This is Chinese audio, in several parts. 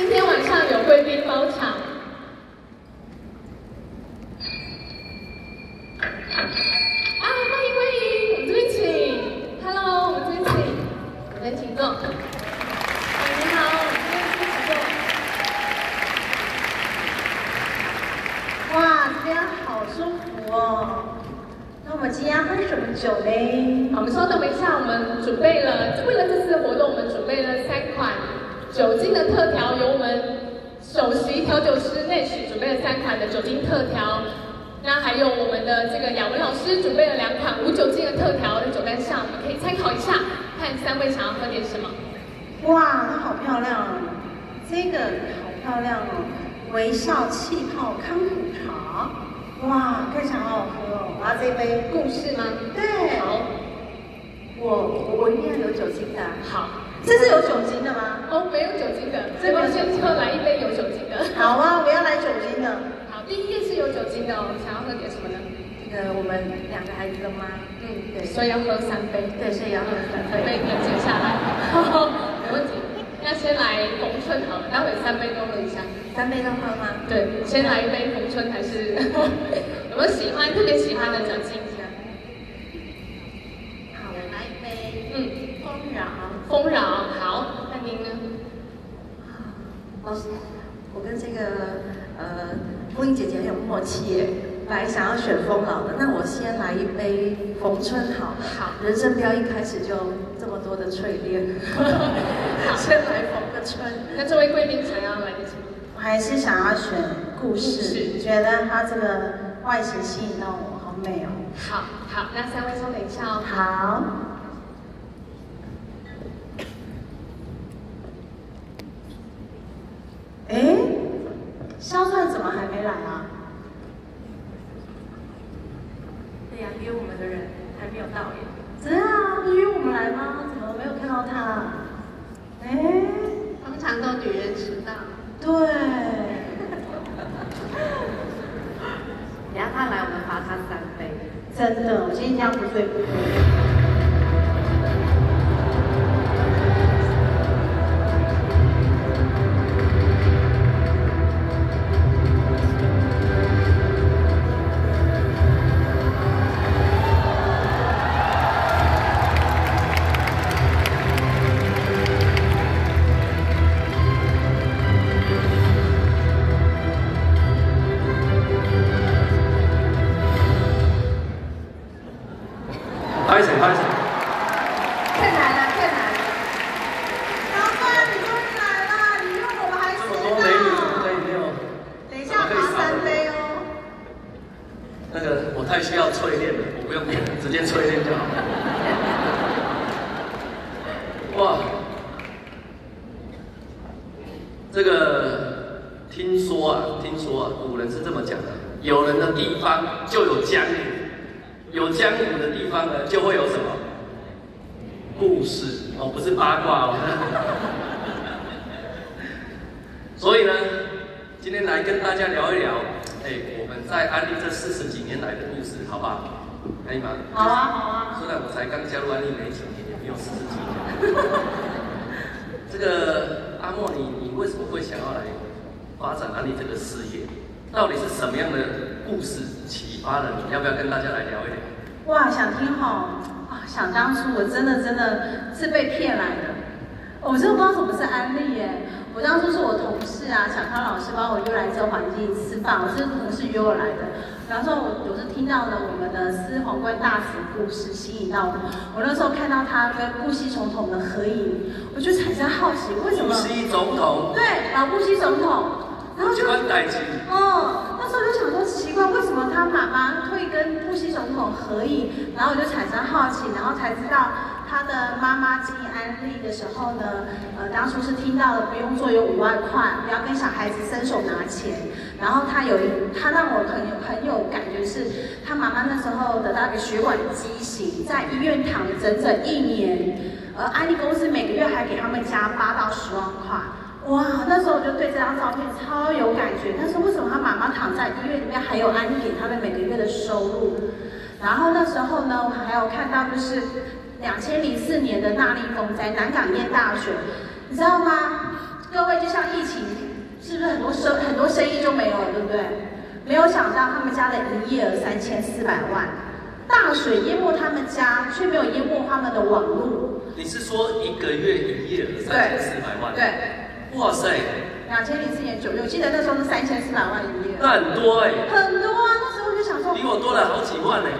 今天晚上有贵宾包场。啊，欢迎欢迎，我们这边请。Hello，我们这边请，我们请坐。你好，我们这边请坐。哇，这边好舒服哦。那我们今天要喝什么酒呢？好，我们稍等一下，我们准备了，为了这次的活动，我们准备了三款酒精的特调，由我们首席调酒师 Nash 准备了三款的酒精特调。那还有我们的这个雅文老师准备了两款无酒精的特调在酒单上，我们可以参考一下，看三位想要喝点什么。哇，它好漂亮哦！这个好漂亮哦，微笑气泡康普茶，哇，非常好喝哦。然后这杯故事吗？对。好，我我一定要有酒精的。好，这是有酒精的吗？哦，没有酒精的，这边先就来一杯有酒精的。好啊，我要来酒精的。第一页是有酒精的哦，想要喝点什么呢？这个我们两个孩子的妈，嗯，对，所以要喝三杯，对，所以要喝三杯，可以接下来，没问题。那先来逢春好了，待会三杯都喝一下，三杯都喝吗？对，先来一杯逢春还是有没有喜欢特别喜欢的酒精？好，我来一杯，嗯，丰饶，丰饶，好，那您呢？老师，我跟这个呃。风英姐姐很有默契耶，本来想要选丰饶的，那我先来一杯逢春好。好，人生不要一开始就这么多的淬炼。好，先来缝个春。那这位贵宾想要来什么？我还是想要选故事，觉得它这个外形吸引到我，好美哦。好，好，那三位稍等一下哦。好。100%我真的真的是被骗来的，我真的不知道什么是安利耶。我当初是我同事啊，小康老师帮我约来这环境吃饭，我是同事约我来的。然后我我是听到了我们的司马光大使故事吸引到我，我那时候看到他跟布希总统的合影，我就产生好奇，为什么？布希总统。对，老布希总统。然后就。哦，那时我就想说奇怪，为什么他妈妈会跟布希总统合影？然后我就产生好奇，然后才知道他的妈妈经营安利的时候呢，呃，当初是听到了不用做有五万块，不要跟小孩子伸手拿钱。然后他有一，他让我很有很有感觉是，他妈妈那时候得到一个血管畸形，在医院躺了整整一年，而安利公司每个月还给他们加八到十万块。哇，那时候我就对这张照片超有感觉。但是为什么他妈妈躺在医院里面还有安利给他们每个月的收入？然后那时候呢，我还有看到就是两千零四年的那利风灾，南港淹大水，你知道吗？各位就像疫情，是不是很多生很多生意就没有了，对不对？没有想到他们家的营业额三千四百万，大水淹没他们家，却没有淹没他们的网络。你是说一个月营业额三千四百万？对，哇塞，两千零四年九月，我记得那时候是三千四百万营业额，那很多哎，很多啊！那时候我就想说，比我多了好几万呢。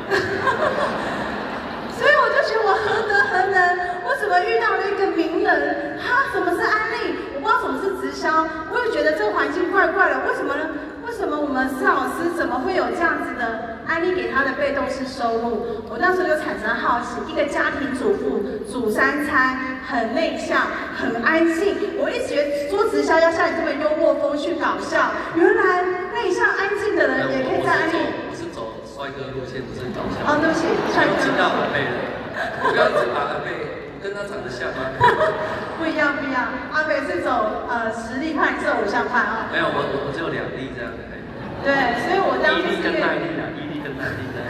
所以我就觉得我何德何能？我怎么遇到了一个名人？他，什么是安利？我不知道什么是直销，我也觉得这个环境怪怪的，为什么呢？为什么我们施老师怎么会有这样子的安利给他的被动式收入？我那时候就产生好奇，一个家庭主妇煮三餐，很内向，很安静。我一直觉得做直销要像你这么幽默风趣搞笑，原来内向安静的人也可以在安利。我是走帅哥路线，不是搞笑。哦，对不起，帅哥。知道阿贝了，我刚才把阿贝跟他长得像吗？不一样，不一样。阿北是走呃实力派，你是偶像派啊？没有，我我我只有两粒这样子。对，所以我当时毅力跟耐力啊，毅力跟耐力的。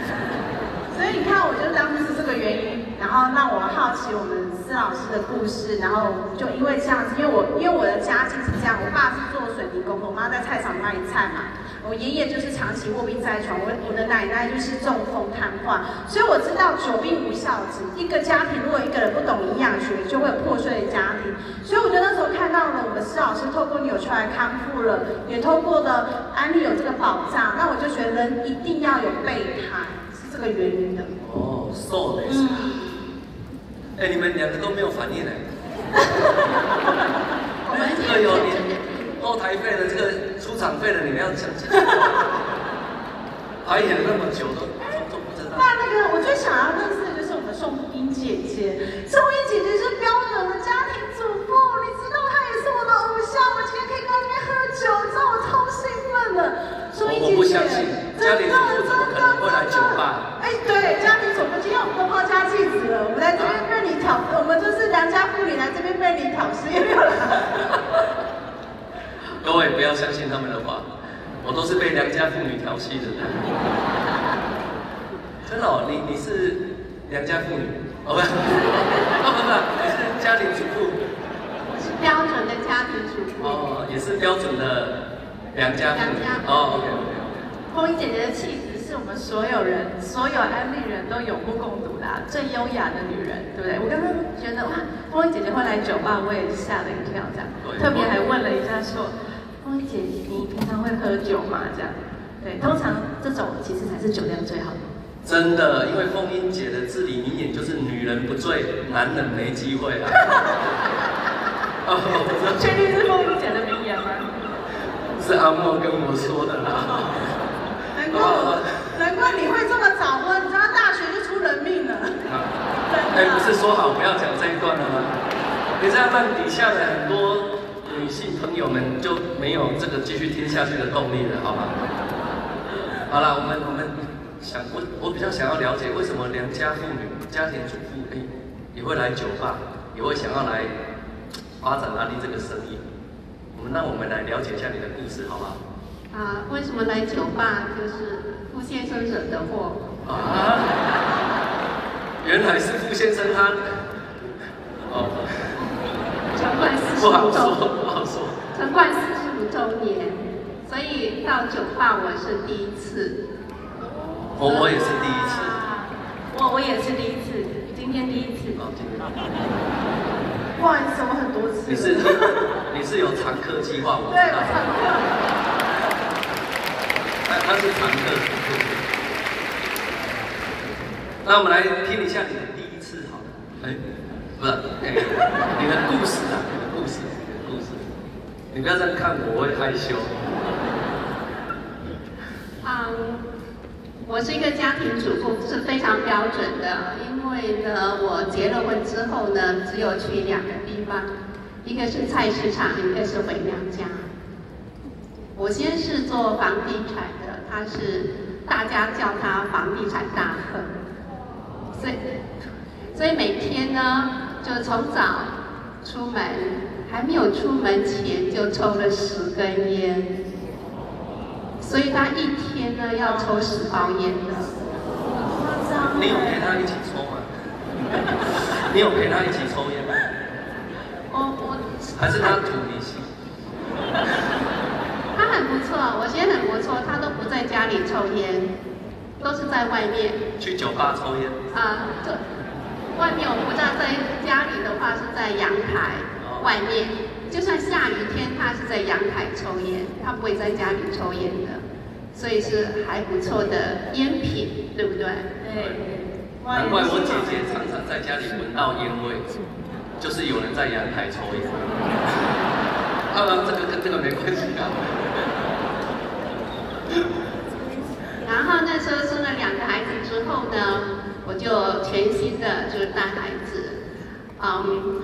所以你看，我就当时是这个原因，然后让我好奇我们施老师的故事，然后就因为这样子，因为我因为我的家境是这样，我爸是做水泥工，我妈在菜场卖菜嘛，我爷爷就是长期卧病在床，我我的奶奶就是中风瘫痪，所以我知道久病无孝子，一个家庭如果一个人不懂营养学，就会有破碎的家庭。所以我觉得那时候看到了我们施老师透过扭曲来康复了，也透过了安利有这个保障，那我就觉得人一定要有备胎。是这个原因的哦，so 的，嗯，哎，你们两个都没有反应呢。我们这个有你后台费的，这个出场费的，你们要讲清楚。排演那么久都都不知道。那那个我最想要认识的就是我们宋英姐姐，宋英姐姐是标准的家庭主妇，你知道她也是我的偶像，我今天可以跟她那边喝酒，知道我超兴奋的。我不相信，家庭主妇怎么可能会来酒吧？哎，对，家庭主妇，今天我们都抛家弃子了，我们来这边被你挑，我们就是良家妇女来这边被你挑事业没有了。各位不要相信他们的话，我都是被良家妇女调戏的。真的哦，你你是良家妇女？哦不，哦不不，你是家庭主妇。我是标准的家庭主妇。哦，也是标准的。良家良家哦，OK OK。姐姐的气质是我们所有人、所有安利人都有目共睹的，最优雅的女人，对不对？我刚刚觉得哇，风衣姐姐会来酒吧，我也吓了一跳，这样。特别还问了一下说，风衣姐姐，你平常会喝酒吗？这样。对，通常这种其实才是酒量最好的。真的，因为凤英姐的至理名言就是“女人不醉，男人没机会” 啊。确定是凤英姐的名言吗？是阿莫跟我说的啦。难怪，难怪你会这么早婚，你知道大学就出人命了。哎，不是说好不要讲这一段了吗？你这样让底下的很多女性朋友们就没有这个继续听下去的动力了，好吗？好了，我们我们想我我比较想要了解为什么良家妇女、家庭主妇哎也会来酒吧，也会想要来发展阿丽这个生意。我们让我们来了解一下你的故事，好不好？啊，为什么来酒吧？就是傅先生惹的祸。啊？原来是傅先生他。哦。陈冠四十五周，不好说。陈冠四十五周年，所以到酒吧我是第一次。我我也是第一次。我我也是第一次，今天第一次。不好意思，我很多次。你是 你是有常客计划，我对，常客。他他是常客。那我们来听一下你的第一次，好了。哎，不是，你的故事啊，你的故事，你的故事。你不要这样看我，我会害羞。嗯。我是一个家庭主妇，是非常标准的。因为呢，我结了婚之后呢，只有去两个地方，一个是菜市场，一个是回娘家。我先是做房地产的，他是大家叫他房地产大亨，所以所以每天呢，就从早出门，还没有出门前就抽了十根烟。所以他一天呢要抽十包烟的。你有陪他一起抽吗？你有陪他一起抽烟吗？我我。还是他吐你吸？他很不错，我觉得很不错，他都不在家里抽烟，都是在外面。去酒吧抽烟。啊，这外面我不知道，在家里的话是在阳台外面，就算下雨天，他是在阳台抽烟，他不会在家里抽烟的，所以是还不错的烟品，对不对？对。难怪我姐姐常常在家里闻到烟味，就是有人在阳台抽烟。当 然，这个跟这个没关系啊。然后那时候生了两个孩子之后呢，我就全心的就是带孩子。嗯，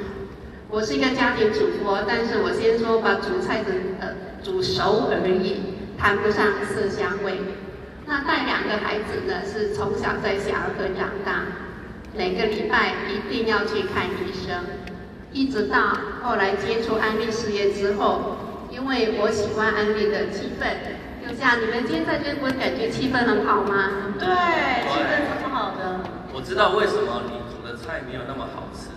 我是一个家庭主妇，但是我先说把煮菜的呃煮熟而已，谈不上色香味。那带两个孩子呢，是从小在小儿科长大，每个礼拜一定要去看医生，一直到后来接触安利事业之后，因为我喜欢安利的气氛，这样你们今天在这，不会感觉气氛很好吗？对，气氛超好的。我知道为什么你煮的菜没有那么好吃，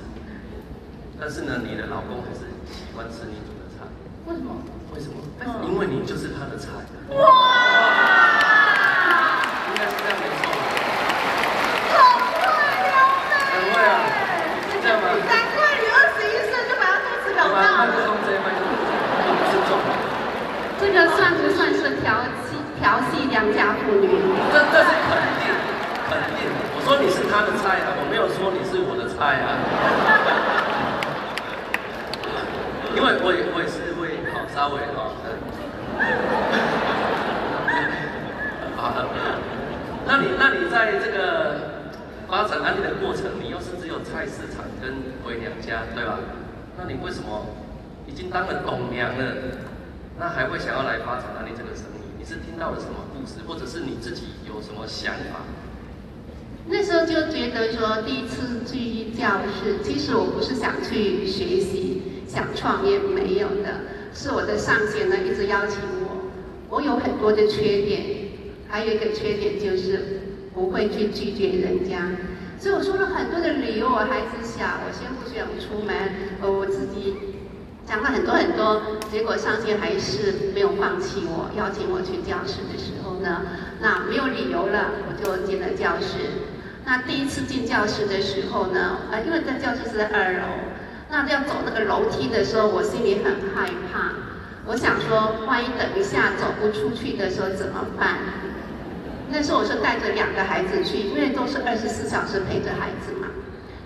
但是呢，你的老公还是喜欢吃你煮的菜。为什么？为什么？为什么因为你就是他的菜。哇！应该是这个算不算调戏调戏良家妇女？这这是肯定肯定。我说你是他的菜啊，我没有说你是我的菜啊。因为我也我也是会好稍微哈。好，那你那你在这个发展安利的过程，你又是只有菜市场跟回娘家，对吧？那你为什么已经当了董娘了，那还会想要来发展安利这个生意？你是听到了什么故事，或者是你自己有什么想法？那时候就觉得说，第一次去教室，其实我不是想去学习、想创业，没有的，是我的上线呢一直邀请我。我有很多的缺点，还有一个缺点就是不会去拒绝人家。所以我说了很多的理由，我孩子小，我先不想出门，我自己讲了很多很多，结果上线还是没有放弃我，邀请我去教室的时候呢，那没有理由了，我就进了教室。那第一次进教室的时候呢，呃，因为在教室是二楼，那要走那个楼梯的时候，我心里很害怕，我想说，万一等一下走不出去的时候怎么办？那时候我是带着两个孩子去，因为都是二十四小时陪着孩子嘛。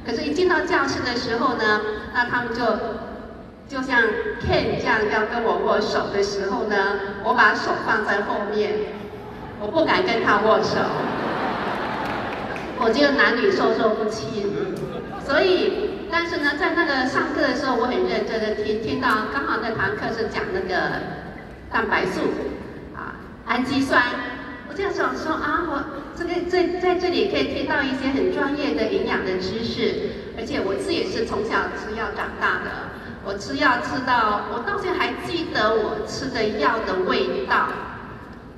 可是，一进到教室的时候呢，那他们就就像 Ken 这样要跟我握手的时候呢，我把手放在后面，我不敢跟他握手。我觉得男女授受不亲，所以，但是呢，在那个上课的时候，我很认真的听，听到刚好那堂课是讲那个蛋白素啊，氨基酸。我就想说啊，我这个在在这里可以听到一些很专业的营养的知识，而且我自己是从小吃药长大的，我吃药吃到我到现在还记得我吃的药的味道，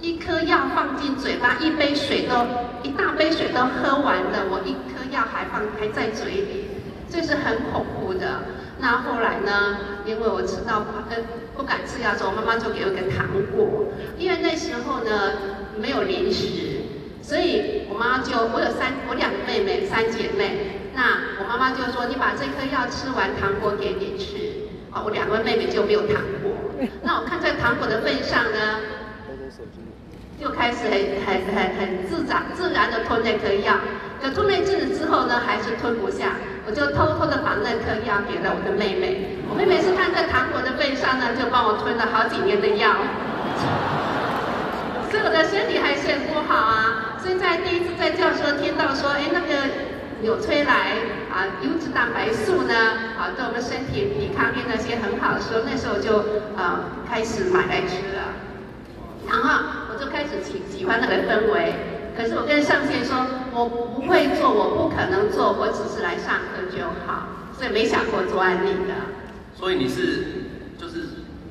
一颗药放进嘴巴，一杯水都一大杯水都喝完了，我一颗药还放还在嘴里，这是很恐怖的。那后来呢？因为我吃到呃不敢吃药的时候，妈妈就给我个糖果，因为那时候呢。没有零食，所以我妈就我有三我两个妹妹三姐妹，那我妈妈就说你把这颗药吃完，糖果给你吃。啊，我两个妹妹就没有糖果。那我看在糖果的份上呢，就开始很很很很自然自然的吞那颗药。可吞了一阵子之后呢，还是吞不下，我就偷偷的把那颗药给了我的妹妹。我妹妹是看在糖果的份上呢，就帮我吞了好几年的药。所以我的身体还是很不好啊！所以在第一次在教室听到说，哎，那个纽崔莱啊，优质蛋白素呢，啊，对我们身体抵抗力那些很好的时候，那时候就啊开始买来吃了。然后我就开始喜喜欢那个氛围。可是我跟上线说，我不会做，我不可能做，我只是来上课就好。所以没想过做安利的。所以你是就是，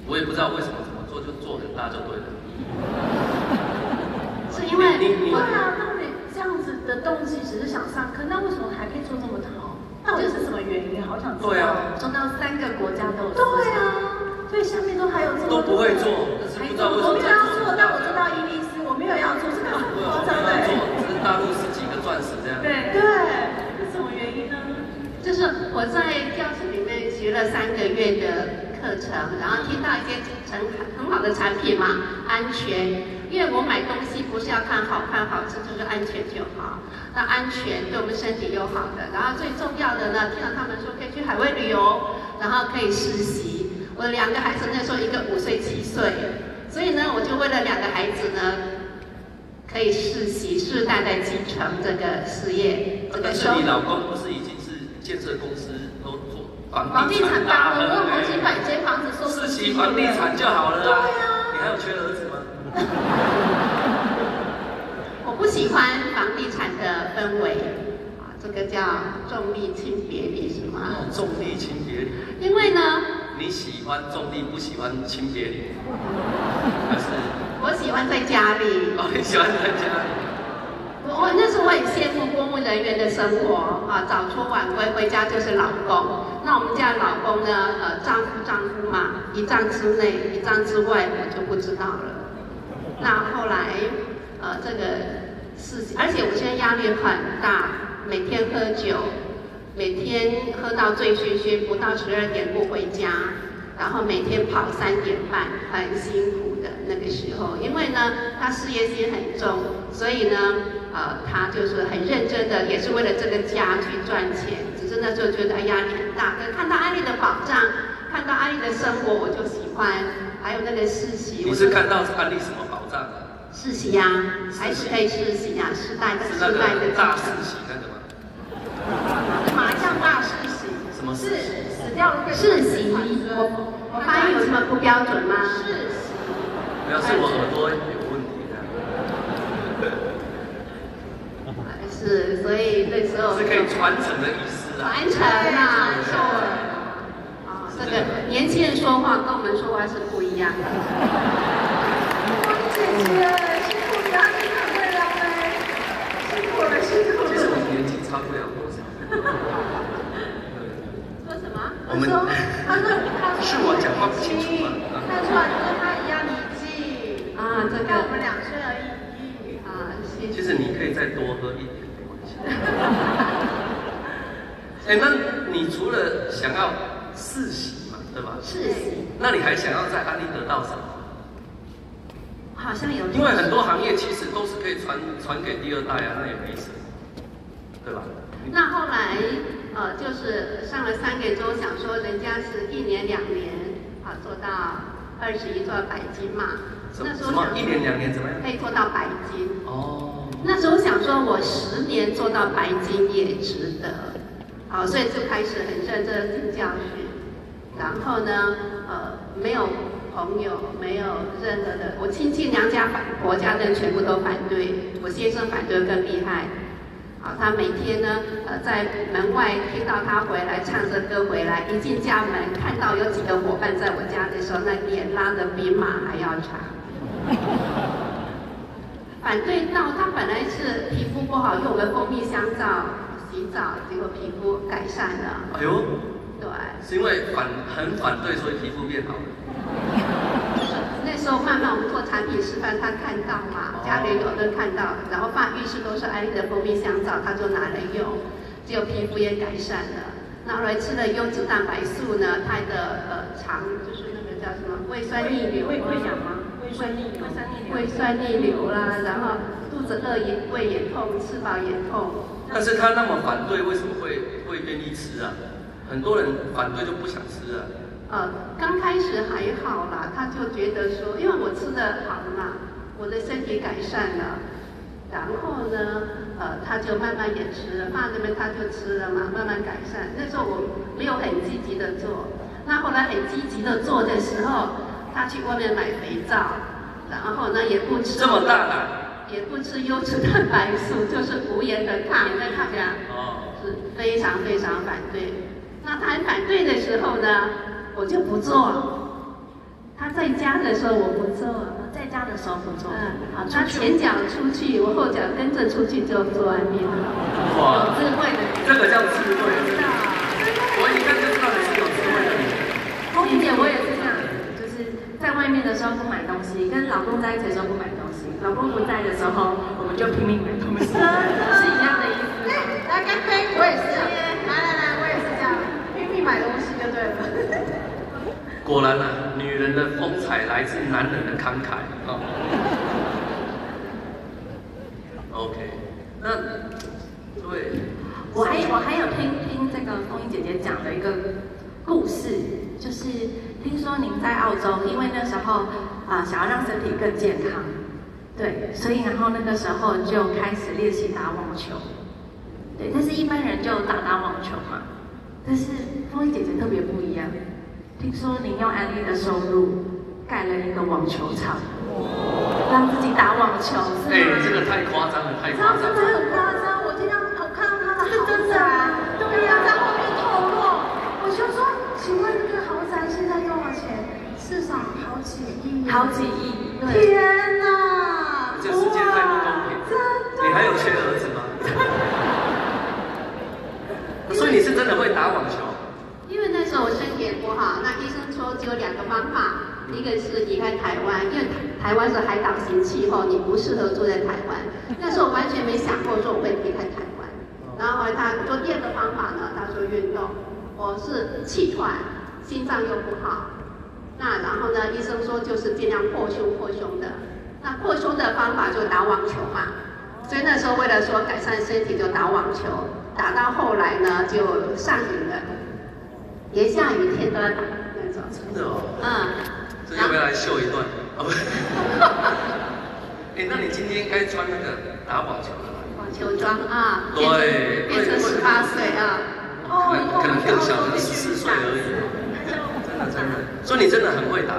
我也不知道为什么怎么做就做很大就对了。是因为对啊，那你这样子的动机只是想上课，那为什么还可以做这么好？到底是什么原因？好想知道。对啊，做到三个国家都有。对啊，所以下面都还有这么多都不会做，但是不知道为什么我没有要做，但我做到伊丽丝，我没有要做，这个很夸张的。只是大陆十几个钻石这样。对对，是什么原因呢？就是我在教室里面学了三个月的课程，然后听到一些很很好的产品嘛，安全。因为我买东西不是要看好看好吃，就是安全就好。那安全对我们身体又好的，然后最重要的呢，听到他们说可以去海外旅游，然后可以实习。我的两个孩子那时候一个五岁七岁，所以呢，我就为了两个孩子呢，可以实习，世代在继承这个事业，这个但是你老公不是已经是建设公司房房地产大亨，亨那好几百间房子收世袭拾房地产就好了啊。对啊你还有缺儿子吗？我不喜欢房地产的氛围，啊，这个叫重利轻别离，是吗？哦，重利轻别离。因为呢，你喜欢重利，不喜欢轻别离，还是我喜欢在家里，哦你喜欢在家里？我那时候我很羡慕公务人员的生活啊，早出晚归，回家就是老公。那我们家老公呢，呃，丈夫丈夫嘛，一丈之内，一丈之外，我就不知道了。那后来，呃，这个事情，而且我现在压力很大，每天喝酒，每天喝到醉醺醺，不到十二点不回家，然后每天跑三点半，很辛苦的那个时候。因为呢，他事业心很重，所以呢，呃，他就是很认真的，也是为了这个家去赚钱。只是那时候觉得压力很大，可看到安利的保障，看到安利的生活，我就喜欢，还有那个世袭。你是看到安利什么保障啊？世袭呀，还是可以世袭呀，世代的是那世代的个大世袭那个吗？麻将大世袭，什么世袭？死掉了世袭，我我发音有什么不标准吗？世袭，没有，是我耳朵有问题是，所以那时候的，是可以传承的意思啊。传承啊，是啊，这个年轻人说话跟我们说话是不一样的。姐姐辛苦你了，你很会了呗，辛苦了，辛苦了其实我。们年纪差不了多少。说什么？我们他说，他 说是我讲话不清楚吗？看出来跟他一样年纪，啊，这个我们两岁而已。啊，谢谢。其实你可以再多喝一点，哎，那你除了想要世袭嘛，对吧？世袭那你还想要在安利得到什么？好像有，因为很多行业其实都是可以传传给第二代啊，那也没什么，对吧？那后来呃，就是上了三个周，想说人家是一年两年啊做到二十一做到百金嘛，那时候想什么一年两年怎么样？可以做到百金。哦，那时候想说，我十年做到白金也值得，好，所以就开始很认真地听教训。然后呢，呃，没有朋友，没有任何的，我亲戚娘家反，婆家人全部都反对，我先生反对更厉害。好，他每天呢，呃，在门外听到他回来唱着歌回来，一进家门看到有几个伙伴在我家的时候，那脸拉得比马还要长。反对到他本来是皮肤不好，用了蜂蜜香皂洗澡，结果皮肤改善了。哎呦，对，是因为反很反对，所以皮肤变好了。那时候慢慢我们做产品示范，他看到嘛，家里有的看到，然后放浴室都是安利的蜂蜜香皂，他就拿来用，结果皮肤也改善了。那后来吃了优质蛋白素呢，他的呃肠就是那个叫什么胃酸逆流，胃溃疡吗？胃酸逆流。胃酸逆流，啦，然后肚子饿也胃也痛，吃饱也痛。但是他那么反对，为什么会会愿意吃啊？很多人反对就不想吃啊。呃，刚开始还好啦，他就觉得说，因为我吃的好嘛，我的身体改善了，然后呢，呃，他就慢慢也吃了，放那边他就吃了嘛，慢慢改善。那时候我没有很积极的做，那后来很积极的做的时候，他去外面买肥皂，然后呢也不吃这么大胆也不吃优质蛋白素，就是无盐的抗的抗这样。哦，是非常非常反对。那他反对的时候呢，我就不做。他在家的时候我不做，在家的时候不做。嗯，好，他前脚出去，我后脚跟着出去就做安利了。哇，智慧的，这个叫智慧。我一看就知道你是有智慧的人。红姐，我也是这样，就是跟老公在一起的时候不买东西，老公不在的时候我们就拼命买东西，是一样的意思。来干杯！我也是，来来来，我也是这样，拼命买东西就对了。果然啊，女人的风采来自男人的慷慨啊。OK，那对，我还我还有听听这个风英姐姐讲的一个故事，就是听说您在澳洲，因为那时候啊、想要让身体更健康，对，所以然后那个时候就开始练习打网球，对，但是一般人就打打网球嘛，但是凤英姐姐特别不一样，听说您用安利的收入盖了一个网球场，让自己打网球，是哎、吗？这个太夸张了，太夸张了。真的很夸张，我听到我看到他的豪宅，对呀、在后面透露，我就说，请问在多少钱？至少好几亿，好几亿，对。天哪！这世界太不公平哇真的。你还有缺儿子吗？所以你是真的会打网球？因为那时候我身体也不好，那医生说只有两个方法，一个是离开台湾，因为台台湾是海岛型气候，你不适合住在台湾。那时候我完全没想过说我会离开台湾。然后后来他说第二个方法呢，他说运动，我是气喘，心脏又不好，那然后呢，医生说就是尽量扩胸扩胸的。那扩胸的方法就打网球嘛，所以那时候为了说改善身体就打网球，打到后来呢就上瘾了，连下雨天都要打那种。真的哦，嗯，这要不要来秀一段？啊不是。哎、那你今天该穿那个打网球的吧？网球装啊，对变成十八岁啊，可能可能更小，可能十四岁而已。真的真的，所以你真的很会打。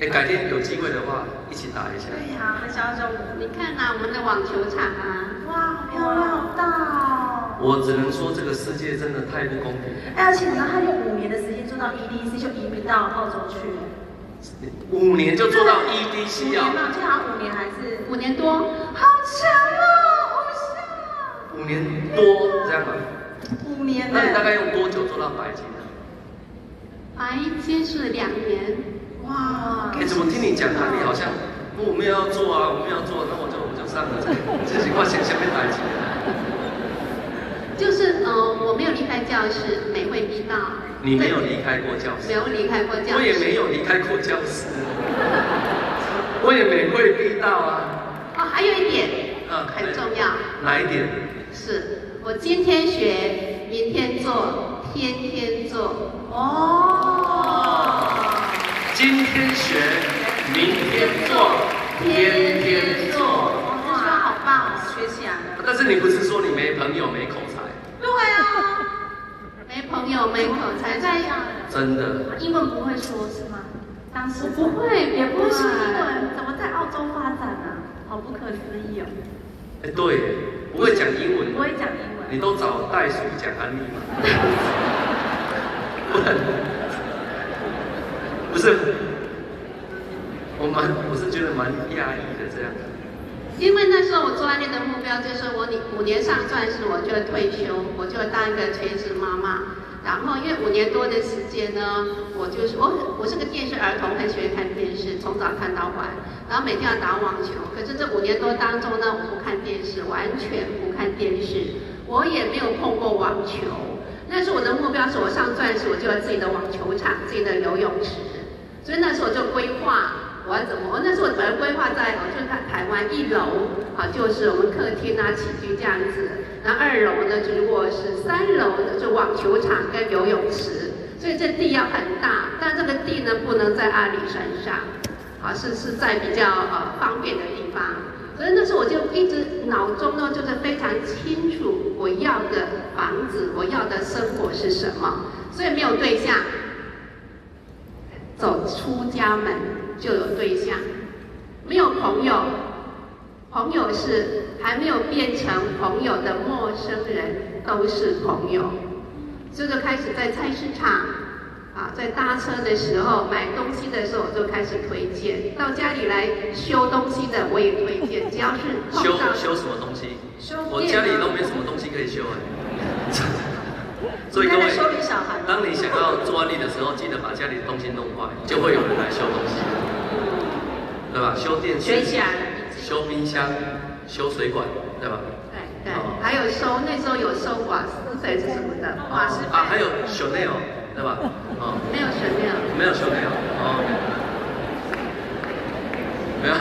哎、改天有机会的话，一起打一下。对呀、很想要这种，你看呐、我们的网球场啊，哇，好漂亮，好大哦。我只能说这个世界真的太不公平。哎，而且你知道他用五年的时间做到 EDC，就移民到澳洲去了。五年就做到 EDC 啊！好像五年还是五年多，好强哦，偶像。五年多这样吧？五年呢那？你大概用多久做到白金呢？白金是两年，哇哎、怎么听你讲啊？你好像我没有要做啊，我没有要做，那我就我就上了 这个，这是我想想被打击的。就是呃，我没有离开教室，每会必到。你没有离开过教室没，有离开过教室。我也没有离开过教室，我也每会必到啊。哦，还有一点，嗯很重要，哪一点？是我今天学，明天做，天天做。哦，今天学，明天做，天天做。哇，这句话好棒哦，学起来了。但是你不是说你没朋友没口才？对啊，没朋友，没口才，在真的，英文不会说是吗？当时不会，也不会说英文，怎么在澳洲发展啊？好不可思议哦！哎、对，不会讲英文，不会讲英文，你都找袋鼠讲安利吗？不，是，我蛮，我是觉得蛮压抑的这样。因为那时候我做案例的目标就是我五年上钻石我就退休，我就当一个全职妈妈。然后因为五年多的时间呢，我就是我我是个电视儿童，很喜欢看电视，从早看到晚，然后每天要打网球。可是这五年多当中呢，我不看电视，完全不看电视，我也没有碰过网球。那时候我的目标是我上钻石，我就有自己的网球场、自己的游泳池，所以那时候我就规划我要怎么。我那时候我本来规划在我，就是在台湾一楼啊，就是我们客厅啊、起居这样子。然后二楼呢，就是卧室；三楼呢，就网球场跟游泳池。所以这地要很大，但这个地呢不能在阿里山上，啊，是是在比较呃方便的地方。所以那时候我就一直脑中呢就是非常清楚我要的房子，我要的生活是什么，所以没有对象。走出家门就有对象，没有朋友，朋友是还没有变成朋友的陌生人都是朋友，所以就开始在菜市场啊，在搭车的时候买东西的时候我就开始推荐，到家里来修东西的我也推荐，只要是碰修到修什么东西？修我家里都没什么东西可以修哎。所以各位当你想要做安利的时候，记得把家里的东西弄坏，就会有人来修东西。对吧？修电学器起、来。修冰箱、修水管，对吧？对对，还有收那时候有收瓦斯费什么的，瓦斯费啊，还有 Chanel，对吧？哦，没有选料。没有 Chanel，哦，没有。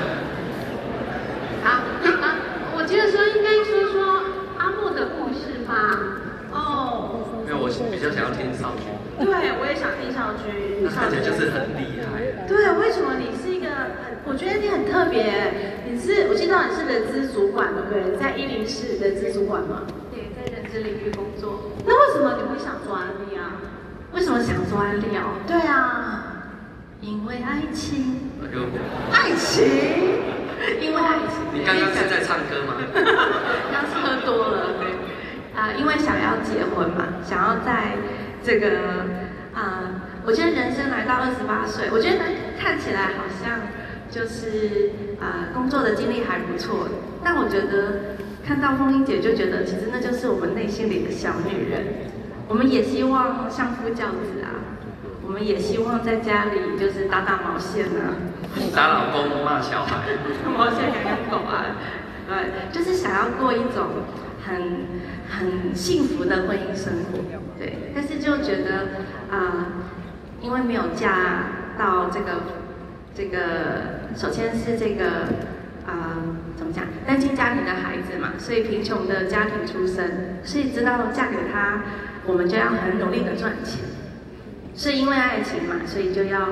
好，啊，我觉得说应该说说阿木的故事吧。哦，因为我比较想要听少君，对，我也想听小菊。他看起来就是很厉害。对，为什么你是一个很？我觉得你很特别。你是，我知道你是人资主管，对不对？在一零市人资主管吗？对，在人资领域工作。那为什么你会想做安利啊？为什么想做安利哦？对啊，因为爱情。爱情。因为爱情。你刚刚是在唱歌吗？刚是喝多了，对。啊、因为想要结婚嘛，想要在这个啊、我觉得人生来到二十八岁，我觉得看起来好像就是啊、工作的经历还不错，但我觉得看到凤英姐就觉得，其实那就是我们内心里的小女人。我们也希望相夫教子啊，我们也希望在家里就是打打毛线啊，打老公骂小孩，毛线养养狗啊，对，就是想要过一种很很幸福的婚姻生活，对。但是就觉得啊、因为没有嫁到这个这个，首先是这个啊、怎么讲，单亲家庭的孩子嘛，所以贫穷的家庭出身，所以知道嫁给他，我们就要很努力的赚钱。是因为爱情嘛，所以就要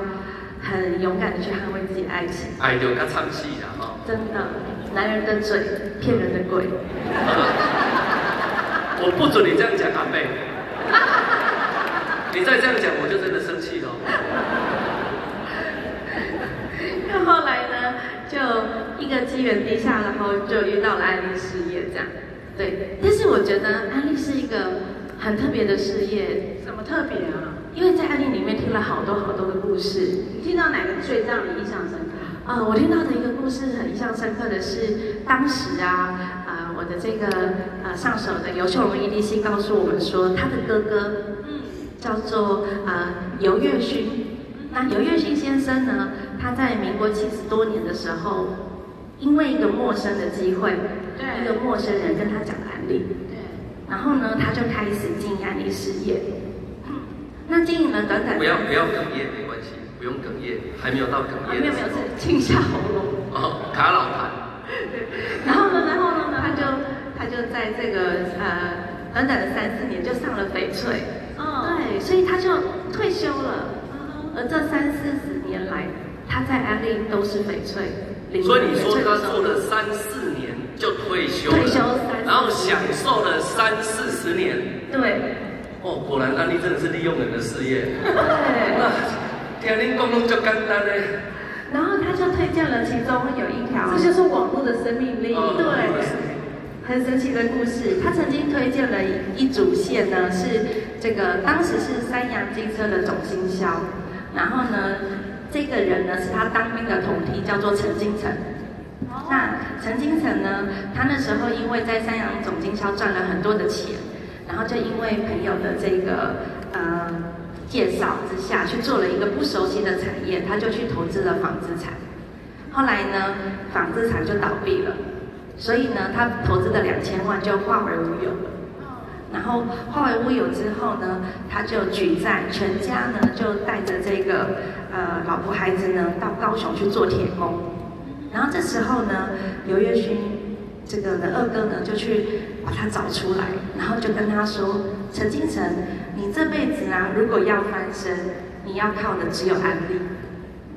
很勇敢的去捍卫自己的爱情。爱就较唱戏啦吼。真的，男人的嘴，骗人的鬼。我不准你这样讲阿妹，你再这样讲我就真的生气了。那后来呢，就一个机缘低下，然后就遇到了安利事业这样。对，但是我觉得安利是一个很特别的事业，怎么特别啊？因为在安利里面听了好多好多的故事。你听到哪个最让你印象深刻？啊、我听到的一个故事很印象深刻的是，当时啊，啊、我的这个呃上手的尤秀荣 EDC 告诉我们说，他的哥哥，嗯，叫做呃尤月勋。那尤月勋先生呢，他在民国七十多年的时候，因为一个陌生的机会，对一个陌生人跟他讲安利，对，然后呢，他就开始经营安利事业。那经营了短短不要不要哽咽，没关系，不用哽咽，还没有到哽啊没有没有咽的时候。是清下喉咙。哦，卡老痰。然后呢，然后呢，他就他就在这个呃短短的三四年就上了翡翠，嗯，对，所以他就退休了。而这三四十年来，他在安利都是翡翠，所以你说他做了三四年就退休了，退休三然后享受了三四十年。对哦，果然安利真的是利用人的事业。对，那听恁讲拢就简单嘞。然后他就推荐了其中有一条，这就是网络的生命力。哦对。很神奇的故事，他曾经推荐了一一组线呢，是这个当时是三洋金车的总经销，然后呢，这个人呢是他当兵的同梯，叫做陈金城。那陈金城呢，他那时候因为在三洋总经销赚了很多的钱，然后就因为朋友的这个呃介绍之下，去做了一个不熟悉的产业，他就去投资了纺织厂。后来呢，纺织厂就倒闭了，所以呢，他投资的两千万就化为乌有了。然后化为乌有之后呢，他就举债，全家呢就带着这个呃老婆孩子呢到高雄去做铁工。然后这时候呢，刘月勋这个呢二哥呢就去把他找出来，然后就跟他说：陈金城，你这辈子啊，如果要翻身，你要靠的只有安利。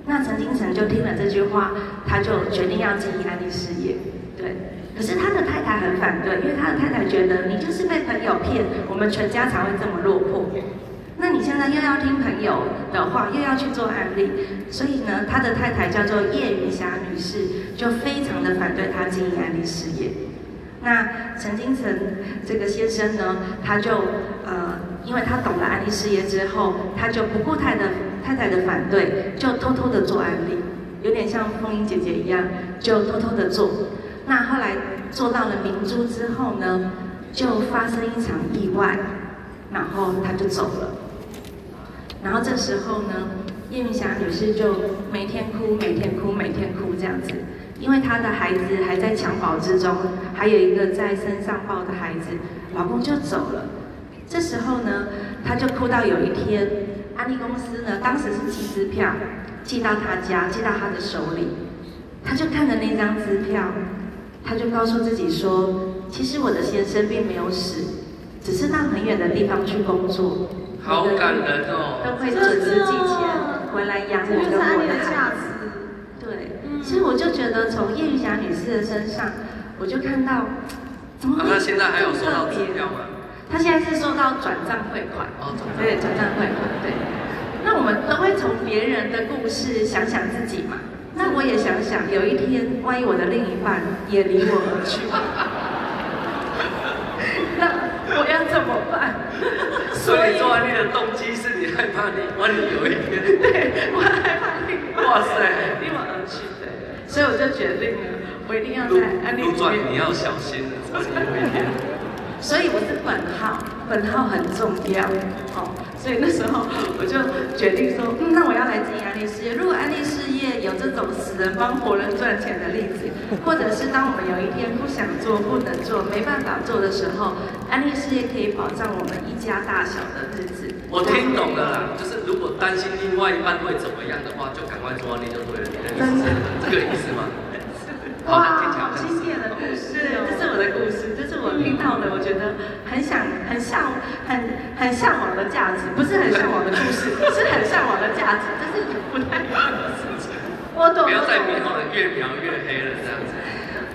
那陈金城就听了这句话，他就决定要经营安利事业。对，可是他的太太很反对，因为他的太太觉得你就是被朋友骗，我们全家才会这么落魄。那你现在又要听朋友的话，又要去做安利，所以呢，他的太太叫做叶云霞女士，就非常的反对他经营安利事业。那陈金城这个先生呢，他就呃，因为他懂了安利事业之后，他就不顾太太太太的反对，就偷偷的做安利，有点像凤英姐姐一样，就偷偷的做。那后来做到了明珠之后呢，就发生一场意外，然后他就走了。然后这时候呢，叶明霞女士就每天哭，每天哭，每天哭这样子，因为她的孩子还在襁褓之中，还有一个在身上抱的孩子，老公就走了。这时候呢，她就哭到有一天，安利公司呢当时是寄支票寄到她家，寄到她的手里，她就看着那张支票，她就告诉自己说，其实我的先生并没有死，只是到很远的地方去工作。好感人哦！都会准时寄钱回来养我跟我的孩子。对，所以我就觉得从叶玉霞女士的身上，我就看到，怎么她现在还有收到支票吗？她现在是收到转账汇款。哦，对，转账汇款。对。那我们都会从别人的故事想想自己嘛？那我也想想，有一天万一我的另一半也离我而去，那我要怎么办？所以做安利的动机是你害怕你万一有一天，对我害怕你，哇塞，离我而去，对，所以我就决定了，我一定要在安利里面。你要小心了，或者有一天。所以我是本号，本号很重要，哦，所以那时候我就决定说，嗯，那我要来经营安利事业。如果安利事业有这种死人帮活人赚钱的例子，或者是当我们有一天不想做、不能做、没办法做的时候，安利事业可以保障我们一家大小的日子。我听懂了啦，就是如果担心另外一半会怎么样的话，就赶快做安利就对了，这个意思吗？哇，好经典的故事哦！这是我的故事，这是我听到的，我觉得很想、很向、很很向往的价值，不是很向往的故事，是很向往的价值，这是不太好的事情我懂。不要再描了，越描越黑了，这样子。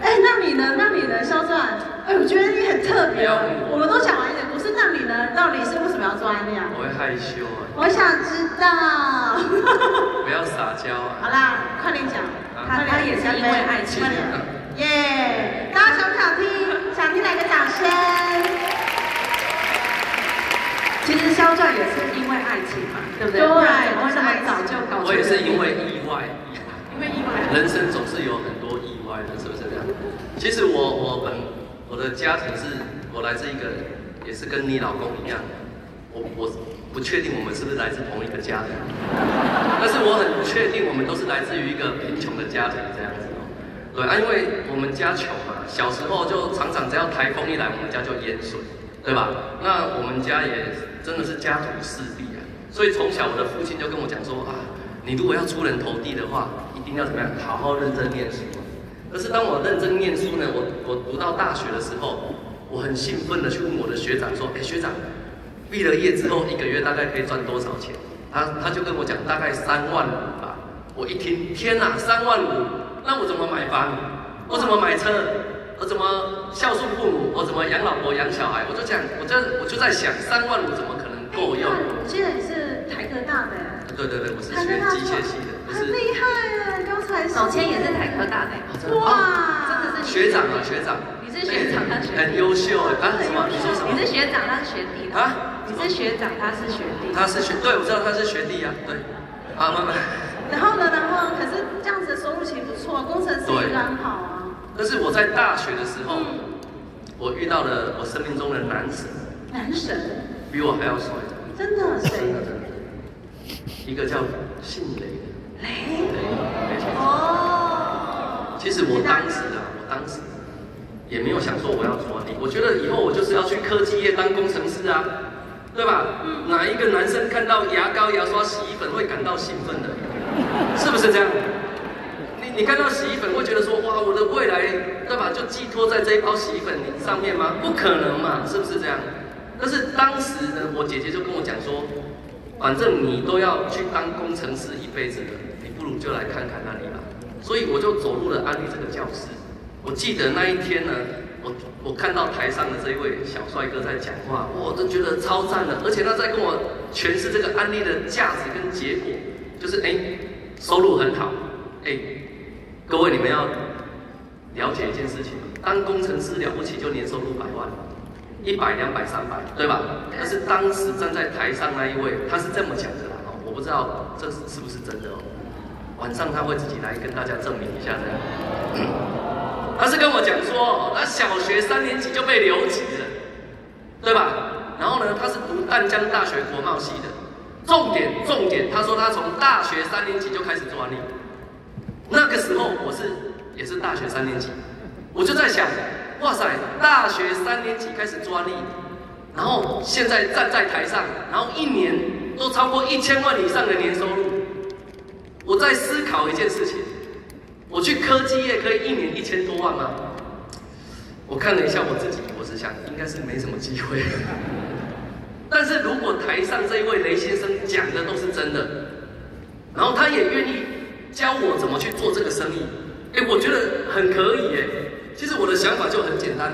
哎，那你呢？那你呢？肖传，哎，我觉得你很特别。我们都讲完一点故事，那你呢？到底是为什么要做安利啊？我会害羞啊。我想知道。不要撒娇啊。好啦，快点讲。他他也是因为爱情，耶！大家想不想听？想听来个掌声。其实肖传也是因为爱情嘛，对不对？对，我是很早就搞。我也是因为意外，因为意外。人生总是有很多意外的，是不是这样？其实我我本我的家庭是，我来自一个也是跟你老公一样，我我。不确定我们是不是来自同一个家庭，但是我很确定我们都是来自于一个贫穷的家庭这样子哦。对啊，因为我们家穷嘛，小时候就常常只要台风一来，我们家就淹水，对吧？那我们家也真的是家徒四壁啊。所以从小我的父亲就跟我讲说啊，你如果要出人头地的话，一定要怎么样，好好认真念书。可是当我认真念书呢，我我读到大学的时候，我很兴奋的去问我的学长说，哎，学长。毕了业之后，一个月大概可以赚多少钱？他他就跟我讲，大概三万五吧。我一听，天哪，三万五，那我怎么买房？我怎么买车？我怎么孝顺父母？我怎么养老婆、养小孩？我就讲，我就我就在想，三万五怎么可能够用？我记得你是台科大的。对对对，我是学机械系的。很厉害啊！刚才老千也是台科大的。哇，真的是学长啊，学长。你是学长，他学很优秀啊？什么？你说什么？你是学长，他是学弟啊？你是学长，他是学弟。他是学，对，我知道他是学弟呀，对。好，慢慢。然后呢？然后，可是这样子的收入其实不错，工程师也很好啊。但是我在大学的时候，我遇到了我生命中的男神。男神？比我还要帅。真的？谁？一个叫姓雷的。雷？哦。其实我当时啊，我当时。也没有想说我要做你，我觉得以后我就是要去科技业当工程师啊，对吧？哪一个男生看到牙膏、牙刷、洗衣粉会感到兴奋的？是不是这样？你你看到洗衣粉会觉得说哇，我的未来对吧？就寄托在这一包洗衣粉上面吗？不可能嘛，是不是这样？但是当时呢，我姐姐就跟我讲说，反正你都要去当工程师一辈子了，你不如就来看看那里吧。所以我就走入了安利这个教室。我记得那一天呢，我我看到台上的这一位小帅哥在讲话，我都觉得超赞的。而且他在跟我诠释这个案例的价值跟结果，就是哎，收入很好，哎，各位你们要了解一件事情，当工程师了不起就年收入百万，一百、两百、三百，对吧？但是当时站在台上那一位，他是这么讲的啦，哦，我不知道这是不是真的哦。晚上他会自己来跟大家证明一下这样。他是跟我讲说，他小学三年级就被留级了，对吧？然后呢，他是读淡江大学国贸系的，重点重点，他说他从大学三年级就开始做安利，那个时候我是也是大学三年级，我就在想，哇塞，大学三年级开始做安利，然后现在站在台上，然后一年都超过一千万以上的年收入，我在思考一件事情，我去科技业可以一年一千多万吗？我看了一下我自己，我是想应该是没什么机会。但是如果台上这一位雷先生讲的都是真的，然后他也愿意教我怎么去做这个生意，哎，我觉得很可以耶。其实我的想法就很简单，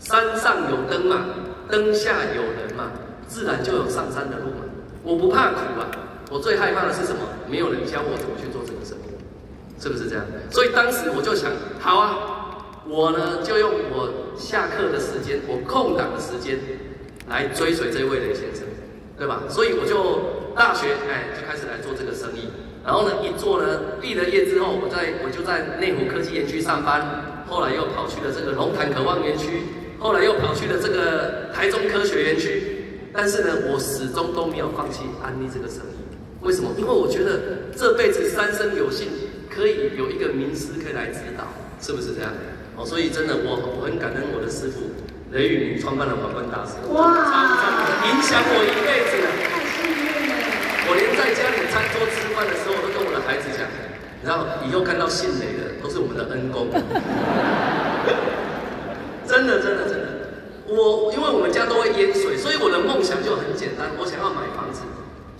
山上有灯嘛，灯下有人嘛，自然就有上山的路嘛。我不怕苦啊，我最害怕的是什么？没有人教我怎么去做这个生意，是不是这样？所以当时我就想，好啊，我呢就用我下课的时间，我空档的时间。来追随这位雷先生，对吧？所以我就大学哎就开始来做这个生意，然后呢一做呢，毕了业之后，我在我就在内湖科技园区上班，后来又跑去了这个龙潭渴望园区，后来又跑去了这个台中科学园区，但是呢，我始终都没有放弃安利这个生意。为什么？因为我觉得这辈子三生有幸可以有一个名师可以来指导，是不是这样？哦，所以真的我我很感恩我的师傅。雷雨明创办了皇冠大师，哇，影响我一辈子。太幸运了。我连在家里餐桌吃饭的时候，我都跟我的孩子讲，然后以后看到姓雷的，都是我们的恩公。真的，真的，真的。我因为我们家都会淹水，所以我的梦想就很简单，我想要买房子，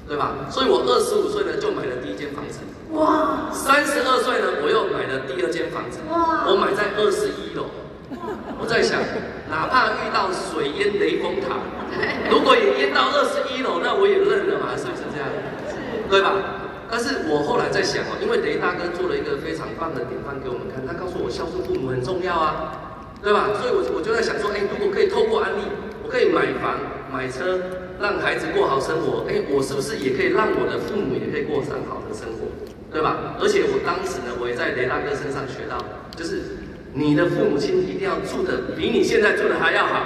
对吧？所以我二十五岁呢，就买了第一间房子。哇！三十二岁呢，我又买了第二间房子。哇！我买在二十一楼。我在想。哪怕遇到水淹雷峰塔，如果也淹到二十一楼，那我也认了嘛，是不是这样？对吧？但是我后来在想哦，因为雷大哥做了一个非常棒的典范给我们看，他告诉我孝顺父母很重要啊，对吧？所以我我就在想说，哎，如果可以透过安利，我可以买房买车，让孩子过好生活，哎，我是不是也可以让我的父母也可以过上好的生活，对吧？而且我当时呢，我也在雷大哥身上学到，就是。你的父母亲一定要住的比你现在住的还要好，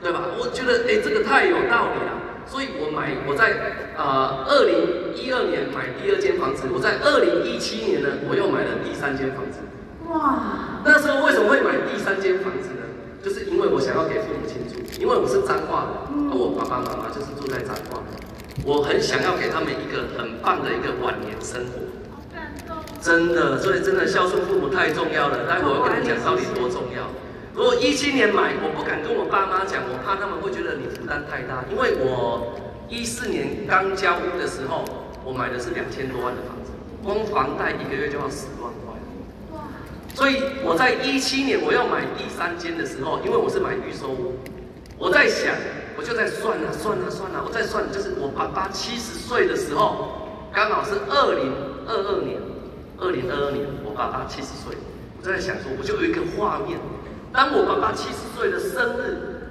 对吧？我觉得哎，这个太有道理了。所以我买我在呃，二零一二年买第二间房子，我在二零一七年呢，我又买了第三间房子。哇！那时候为什么会买第三间房子呢？就是因为我想要给父母亲住，因为我是彰化的，而我爸爸妈妈就是住在彰化，我很想要给他们一个很棒的一个晚年生活。真的，所以真的孝顺父母太重要了。待会我跟你讲到底多重要。如果一七年买，我不敢跟我爸妈讲，我怕他们会觉得你负担太大。因为我一四年刚交屋的时候，我买的是两千多万的房子，光房贷一个月就要十万块。哇！所以我在一七年我要买第三间的时候，因为我是买预售屋，我在想，我就在算啊算啊算啊，我在算，就是我爸爸七十岁的时候，刚好是二零二二年。二零二二年，我爸爸七十岁，我在想说，我就有一个画面，当我爸爸七十岁的生日，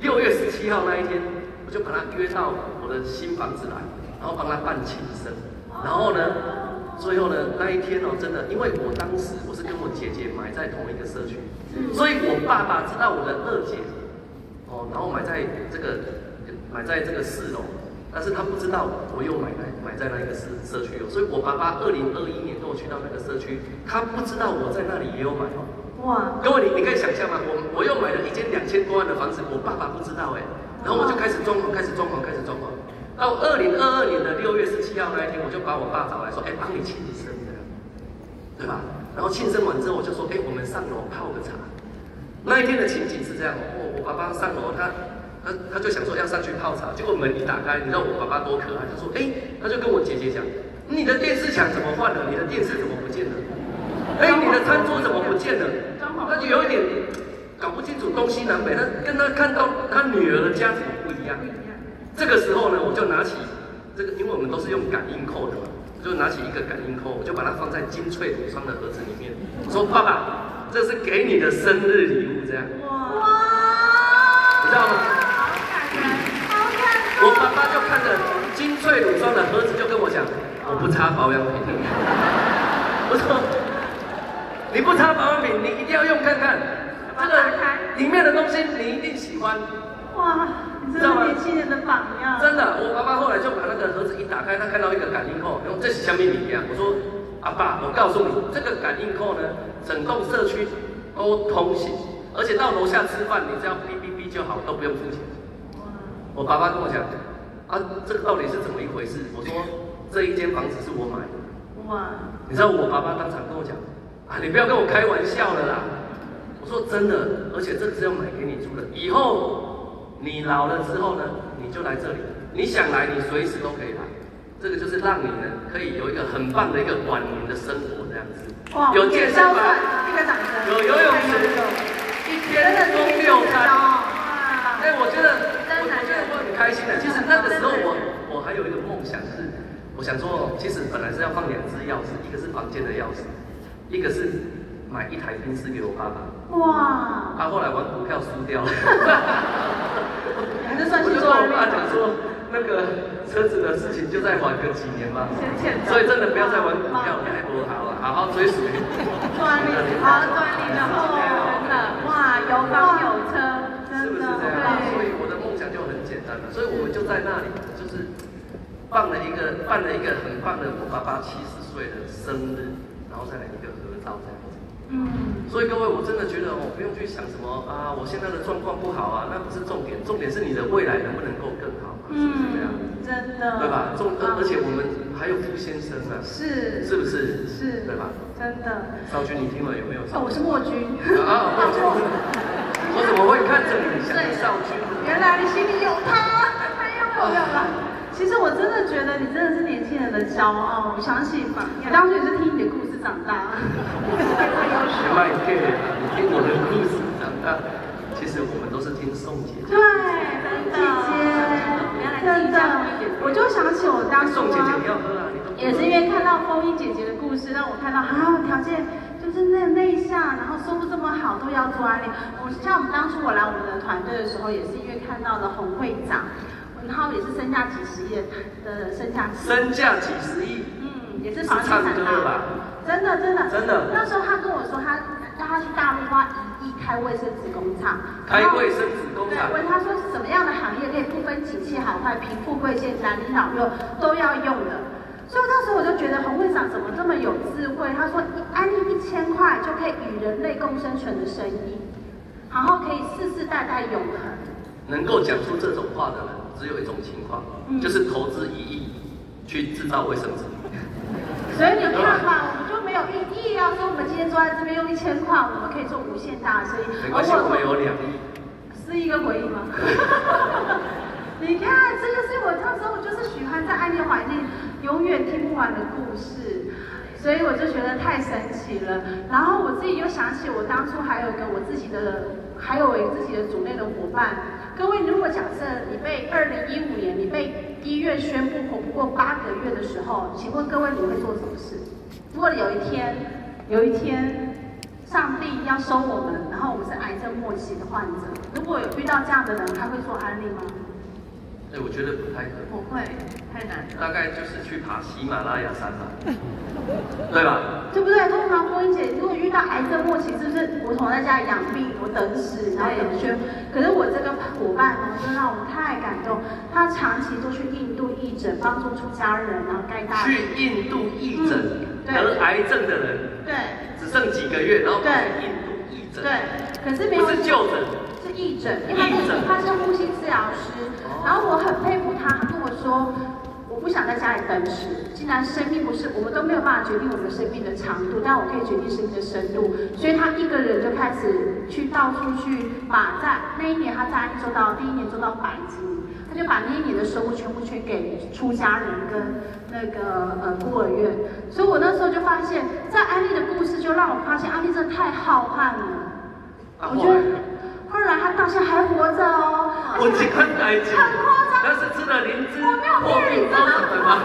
六月十七号那一天，我就把他约到我的新房子来，然后帮他办庆生，然后呢，最后呢那一天哦，真的，因为我当时我是跟我姐姐买在同一个社区，所以我爸爸知道我的二姐，哦，然后买在这个买在这个四楼。但是他不知道我又买在买在那个社社区哦，所以我爸爸二零二一年跟我去到那个社区，他不知道我在那里也有买哦。哇！各位你你可以想象吗？我我又买了一间两千多万的房子，我爸爸不知道哎。然后我就开始装潢，开始装潢，开始装潢。到二零二二年的六月十七号那一天，我就把我爸找来说，哎，帮你庆生的，对吧？然后庆生完之后，我就说，哎，我们上楼泡个茶。那一天的情景是这样，我我爸爸上楼他。他他就想说要上去泡茶，结果门一打开，你知道我爸爸多可爱？他说：“哎，他就跟我姐姐讲，你的电视墙怎么换了？你的电视怎么不见了？哎，你的餐桌怎么不见了？”他就有一点搞不清楚东西南北。他跟他看到他女儿的家怎么不一样？这个时候呢，我就拿起这个，因为我们都是用感应扣的嘛，我就拿起一个感应扣，我就把它放在金翠乳霜的盒子里面，我说：“爸爸，这是给你的生日礼物。”这样，哇，你知道吗？好感人，好感人我爸爸就看着精粹乳霜的盒子，就跟我讲：“我不擦保养品。”我说：“你不擦保养品，你一定要用看看，这个里面的东西你一定喜欢。”哇！这是年轻人的榜样。真的，我爸爸后来就把那个盒子一打开，他看到一个感应扣，用这是下面里面，我说阿爸，我告诉你，这个感应扣呢，整栋社区都通行，而且到楼下吃饭，你只要哔哔哔就好，都不用付钱。我爸爸跟我讲，啊，这个到底是怎么一回事？我说这一间房子是我买的。哇！你知道我爸爸当场跟我讲，啊，你不要跟我开玩笑了啦。我说真的，而且这个是要买给你住的，以后你老了之后呢，你就来这里，你想来你随时都可以来。这个就是让你呢可以有一个很棒的一个晚年的生活这样子。哇！有健身房，一个掌声。有游泳池，一天中六餐。哎，我觉得，我我觉得我很开心的。其实那个时候我我还有一个梦想是，我想说，其实本来是要放两只钥匙，一个是房间的钥匙，一个是买一台宾士给我爸爸。哇！他后来玩股票输掉了。还是算是我就跟我爸讲说。那个车子的事情就再缓个几年吧，所以真的不要再玩股票太多好了，好好追随。专利，好锻炼，然后真的哇，有房有车，是不是这样？所以我的梦想就很简单了，所以我们就在那里，就是办了一个办了一个很棒的我爸爸七十岁的生日，然后再来一个合照这样子。嗯，所以各位，我真的觉得我，不用去想什么啊，我现在的状况不好啊，那不是重点，重点是你的未来能不能够更好。是不是这样？真的，对吧？重，而且我们还有傅先生呢，是，是不是？是，对吧？真的。少君，你听了有没有？哦，我是莫君。啊，莫君。我怎么会看着你像少君？原来你心里有他，没有没有了。其实我真的觉得你真的是年轻人的骄傲。我相信，我当初也是听你的故事长大。学麦克，你听我的故事长大。其实我们都是听宋姐姐。对，姐姐，真的，我就想起我当初啊，也是因为看到风衣姐姐的故事，让我看到啊，条件就是那内向，然后收入这么好，都要做安利。我像我们当初我来我们的团队的时候，也是因为看到了洪会长，然后也是身价几十亿的身价，身价几十亿，嗯，也是房地产大，真的真的真的。那时候他跟我说，他让他去大陆花一亿开卫生纸工厂，开卫生纸工厂。对，问他说什么样的行业可以不分景气好坏、贫富贵贱、男女老幼都要用的。所以那时候我就觉得洪会长怎么这么有智慧？他说安利一千块就可以与人类共生存的生意，然后可以世世代代永恒。能够讲出这种话的人，只有一种情况，就是投资一亿去制造卫生纸。所以你看嘛，我们就没有一亿啊，说我们今天坐在这边用一千块，我们可以做无限大的生意。没关系，我们有两亿。是一个回忆吗？你看，这就是我那时候就是喜欢在暗恋环境，永远听不完的故事，所以我就觉得太神奇了。然后我自己又想起我当初还有个我自己的，还有我自己的组内的伙伴。各位，如果假设你被二零一五年你被医院宣布活不过八个月的时候，请问各位你会做什么事？如果有一天，有一天，上帝要收我们，然后我们是癌症末期的患者，如果有遇到这样的人，他会做安利吗？哎，我觉得不太可能。不会，太难。大概就是去爬喜马拉雅山吧，对吧？对不对？通常郭英姐，如果遇到癌症末期，是不是我从在家里养病，我等死，然后等宣？可是我这个伙伴呢，真让我们太感动。他长期都去印度义诊，帮助出家人，然后盖大。去印度义诊，得癌症的人，对，只剩几个月，然后去印度义诊，对，可是没有。不是就诊。义诊，因为他是呼吸治疗师，然后我很佩服他，他跟我说，我不想在家里等死，既然生命不是我们都没有办法决定我们生命的长度，但我可以决定生命的深度，所以他一个人就开始去到处去把在那一年他在安利做到第一年做到百金，他就把那一年的收入全部捐给出家人跟那个呃孤儿院，所以我那时候就发现，在安利的故事就让我发现安利真的太浩瀚了，我觉得。后来他到现在还活着哦，我只看台剧，很夸张，那是吃了灵芝，我没有骗你，真的很夸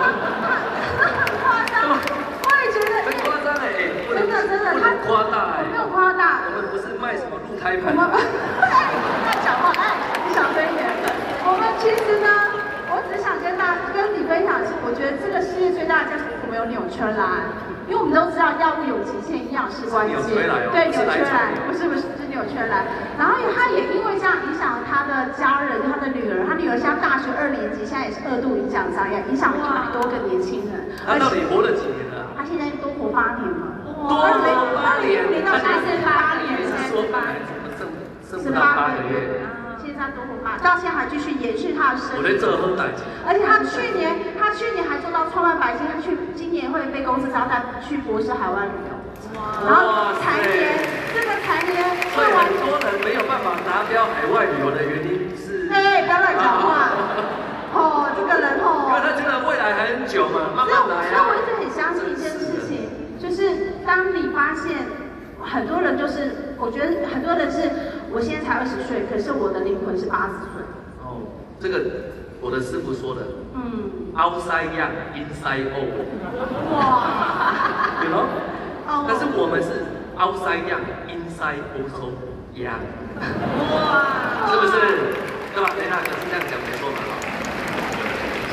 张，我也觉得很夸张哎，真的真的，他夸大哎，没有夸大，我们不是卖什么露胎盘，我们在 讲话，哎，你小声一点，我们其实呢，我只想跟大跟你分享是，我觉得这个。世界最大的价值，我们有纽圈来，因为我们都知道药物有极限，营养是关键。纽崔莱不是不是不是是纽圈来。然后他也因为这样影响他的家人，他的女儿，他女儿现在大学二年级，现在也是二度影响障碍，影响了一百多个年轻人。他到底活了几年了啊？他现在多活八年了。多活八年二零年到现在是八年，你是现在是八年。怎么剩剩不到八个月？现在多活八，到现在还继续延续他的生命。我觉得这很歹劲。而且他去年，他去年还做到创办白金，他去今年会被公司招待去博士海外旅游。然后财年，这个财年所以很多人没有办法达标海外旅游的原因是，哎，不要乱讲话。哦，这个人哦因为哦。他觉得未来还很久嘛，慢慢来所以我一啊。直很相信一件事情，就是当你发现很多人就是，我觉得很多人是，我现在才二十岁，可是我的灵魂是八十岁。哦，这个我的师傅说的嗯，，outside young, inside old，哇，you know？哦但是我们是 outside young, inside also young，哇，是不是？对吧？雷娜哥是这样讲没错嘛？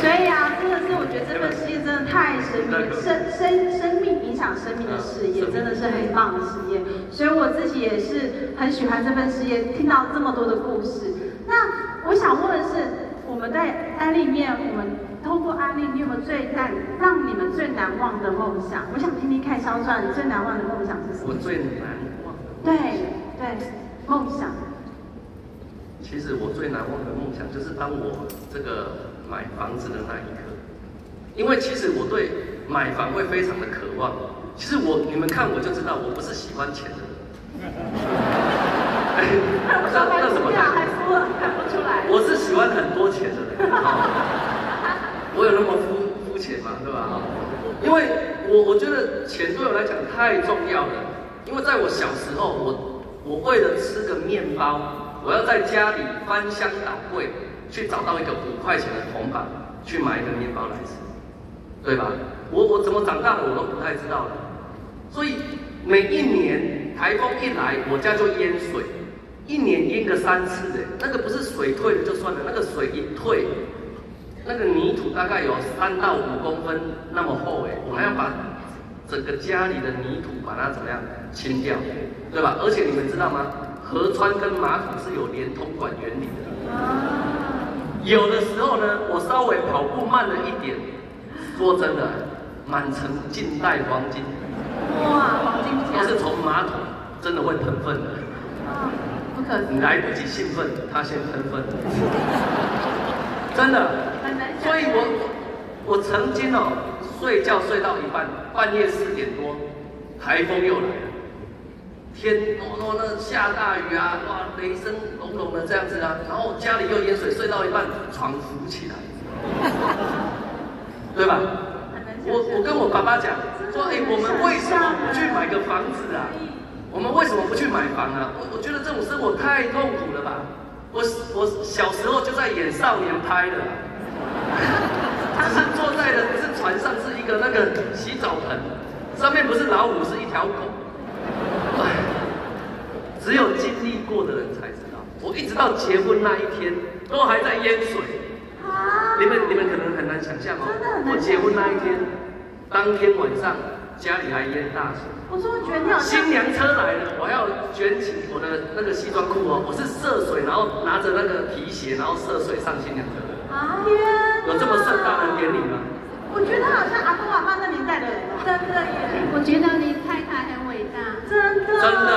所以啊，真的是我觉得这份事业真的太神秘，生生生命影响生命的事业，真的是很棒的事业。所以我自己也是很喜欢这份事业，听到这么多的故事。那我想问的是，我们在安利面，我们通过安利，你有没有最难让你们最难忘的梦想？我想听听看，肖传，你最难忘的梦想是什么？我最难忘的，对对，梦想。其实我最难忘的梦想就是当我这个买房子的那一刻，因为其实我对买房会非常的渴望。其实我你们看我就知道，我不是喜欢钱的人。哎这这什么看不出来我是喜欢很多钱的 我有那么肤肤浅吗？对吧？因为我我觉得钱对我来讲太重要了，因为在我小时候，我我为了吃个面包，我要在家里翻箱倒柜去找到一个五块钱的铜板，去买一个面包来吃，对吧？我我怎么长大我都不太知道了，所以每一年台风一来，我家就淹水。一年淹个三次的，那个不是水退了就算了，那个水一退，那个泥土大概有三到五公分那么厚哎，我还要把整个家里的泥土把它怎么样清掉，对吧？而且你们知道吗？河川跟马桶是有连通管原理的。有的时候呢，我稍微跑步慢了一点，说真的，满城尽带黄金，哇，黄金都是从马桶真的会喷粪的。不可能你来不及兴奋，他先喷粪，真的。所以我我曾经哦睡觉睡到一半，半夜四点多，台风又来了，天哦哦那下大雨啊，哇雷声隆隆的这样子啊，然后家里又淹水，睡到一半床浮起来，对吧？我我跟我爸爸讲说，哎、我们为什么不去买个房子啊？我们为什么不去买房啊？我我觉得这种生活太痛苦了吧！我我小时候就在演少年拍的，只是坐在的是船上是一个那个洗澡盆，上面不是老虎是一条狗，唉，只有经历过的人才知道。我一直到结婚那一天都还在淹水，啊你们你们可能很难想象哦真的很，难我结婚那一天，当天晚上家里还淹大水。我说我觉得你好新娘车来了，我要卷起我的那个西装裤哦，我是涉水，然后拿着那个皮鞋，然后涉水上新娘车。啊天，有这么盛大的典礼吗？我觉得好像阿公阿妈那年代的人哦，真的耶，我觉得你太太很。真的，真的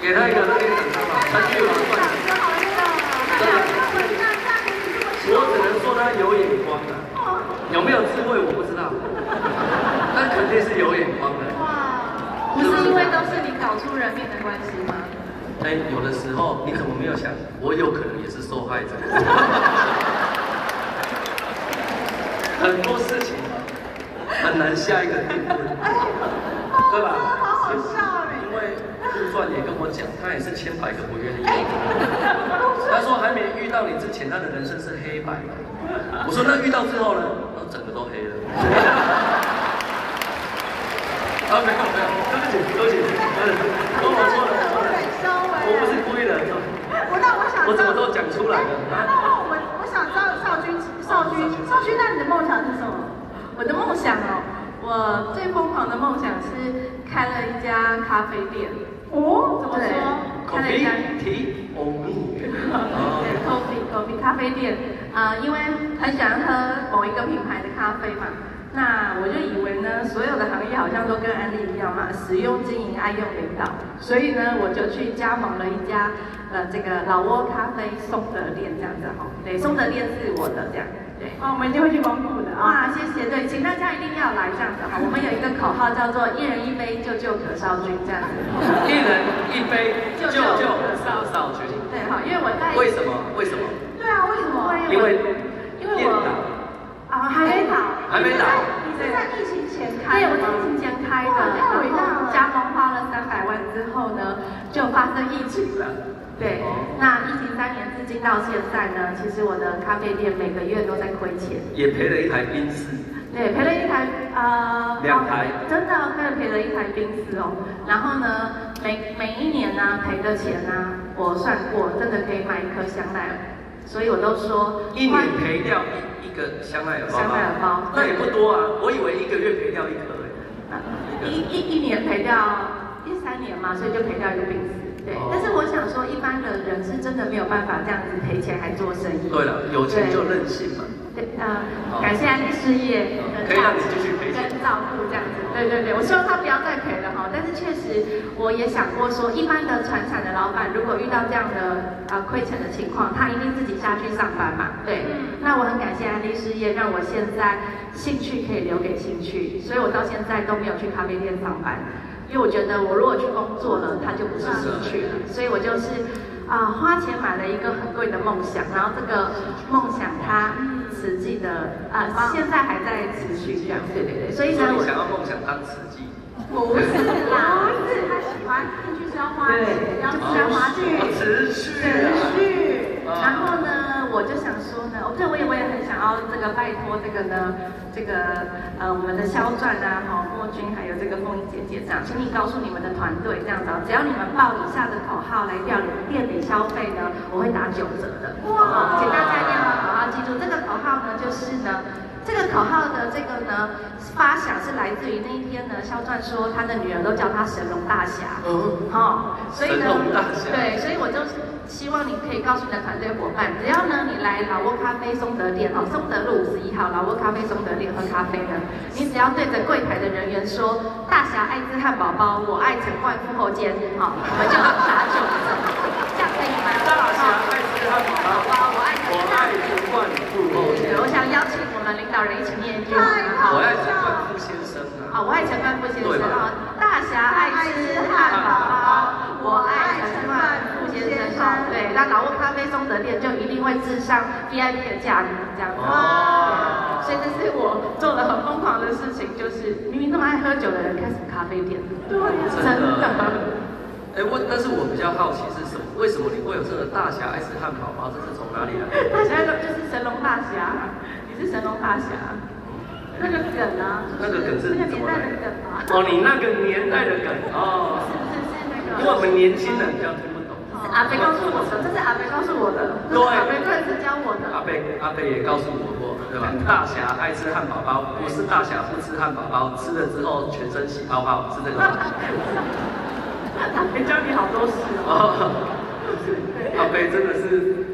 给他一个那个掌声吧，他去完算了。真好笑，真的，我只能说他有眼光啊，有没有智慧我不知道，但肯定是有眼光的。哇，不是因为都是你搞出人命的关系吗？哎，有的时候你怎么没有想，我有可能也是受害者。很多事情很难下一个定论，对吧？好好笑哎因为杜撰也跟我讲，他也是千百个不愿意。他说还没遇到你之前，他的人生是黑白的。我说那遇到之后呢？然后整个都黑了。啊，没有没有，对不起对不起，我我错了，我错了，我不是故意的。我那我想我怎么都讲出来了那那我我想知道少君少君少君，那你的梦想是什么？狂的梦想是开了一家咖啡店。哦，怎么对说？开了一家 Tea or Me？对，coffee coffee 咖啡店，呃，因为很喜欢喝某一个品牌的咖啡嘛，那我就以为呢，所有的行业好像都跟安利一样嘛，使用经营爱用领导，所以呢，我就去加盟了一家呃这个老挝咖啡松德店这样子哈，对，松德店是我的这样，对。哦，我们一定会去光顾的啊。哇，谢谢，对，请大家一定要来这样子哈，我们有一个口号叫做一人一杯救救可少君这样子，一人一杯，救救可少君。对哈，因为我在为什么？为什么？对啊，为什么？因为因为我啊还没倒，还没倒你是在疫情前开对？我在疫情前开的，哇太伟加盟花了三百万之后呢，就发生疫情了。对，那疫情三年至今到现在呢，其实我的咖啡店每个月都在亏钱。也赔了一台宾士。对，赔了一台呃，两台真的真的赔了一台宾士哦。然后呢，每每一年呢赔的钱呢，我算过，真的可以买一颗香奈儿。所以我都说，一年赔掉一一个香奈儿包包，香奈儿包那也不多啊。我以为一个月赔掉一颗一一一年赔掉一三年嘛，所以就赔掉一个病死。对，哦但是我想说，一般的人是真的没有办法这样子赔钱还做生意。对了，有钱就任性嘛。对，呃，感谢安利事业的可以让你继续赔钱跟照顾这样子。对对对，我希望他不要再赔了哈。但是确实，我也想过说，一般的船产的老板如果遇到这样的呃亏钱的情况，他一定自己下去上班嘛。对，那我很感谢安利事业，让我现在兴趣可以留给兴趣，所以我到现在都没有去咖啡店上班。因为我觉得我如果去工作了，它就不是兴趣了，所以我就是啊、花钱买了一个很贵的梦想，然后这个梦想它实际的啊、现在还在持续这样，对对对，所以呢我想要梦想当慈济，不是啦，不是他喜欢进去是要花钱，要就是要花钱。哦持续持啊。续。然后呢，我就想说呢，哦，对，我也我也很想要这个拜托这个呢，这个呃我们的肖传啊，哈，莫君还有这个凤仪姐姐这样，请你告诉你们的团队这样子啊，只要你们报以下的口号来调你店里消费呢，我会打九折的。哇！请大家一定要好好记住，这个口号呢就是呢。这个口号的这个呢发想是来自于那一天呢，肖传说他的女儿都叫他神龙大侠，嗯，哦，所以呢，对，所以我就希望你可以告诉你的团队伙伴，只要呢你来老挝咖啡松德店哦，松德路五十一号老挝咖啡松德店喝咖啡呢，你只要对着柜台的人员说“大侠爱吃汉堡包，我爱陈冠富后肩”，好、我们就能打九折，这样可以吗？大侠爱吃汉堡包，我爱陈我爱陈冠富后对，我想邀请我们领导人一起念一句话，我。爱陈冠夫先生啊。啊，我爱陈冠夫先生啊，大侠爱吃汉堡包，我爱陈冠夫先生啊，对，那老挝咖啡松德店就一定会致上 VIP 的价格这样子。哦所以这是我做了很疯狂的事情，就是明明那么爱喝酒的人开什么咖啡店？对真的哎，我但是我比较好奇是什么？为什么你会有这个大侠爱吃汉堡包？这是从哪里来的？大侠就是神龙大侠，你是神龙大侠，那个梗啊，那个梗是那个年代的的梗啊，哦，你那个年代的梗哦，是不是是那个？因为我们年轻人比较听不懂。阿飞告诉我的，这是阿飞告诉我的，这对是阿飞个人是教我的。阿贝阿贝也告诉我过，对吧？大侠爱吃汉堡包，不是大侠不吃汉堡包，吃了之后全身起泡泡，是这？阿飞教你好多事哦。哦，阿贝真的是，哦，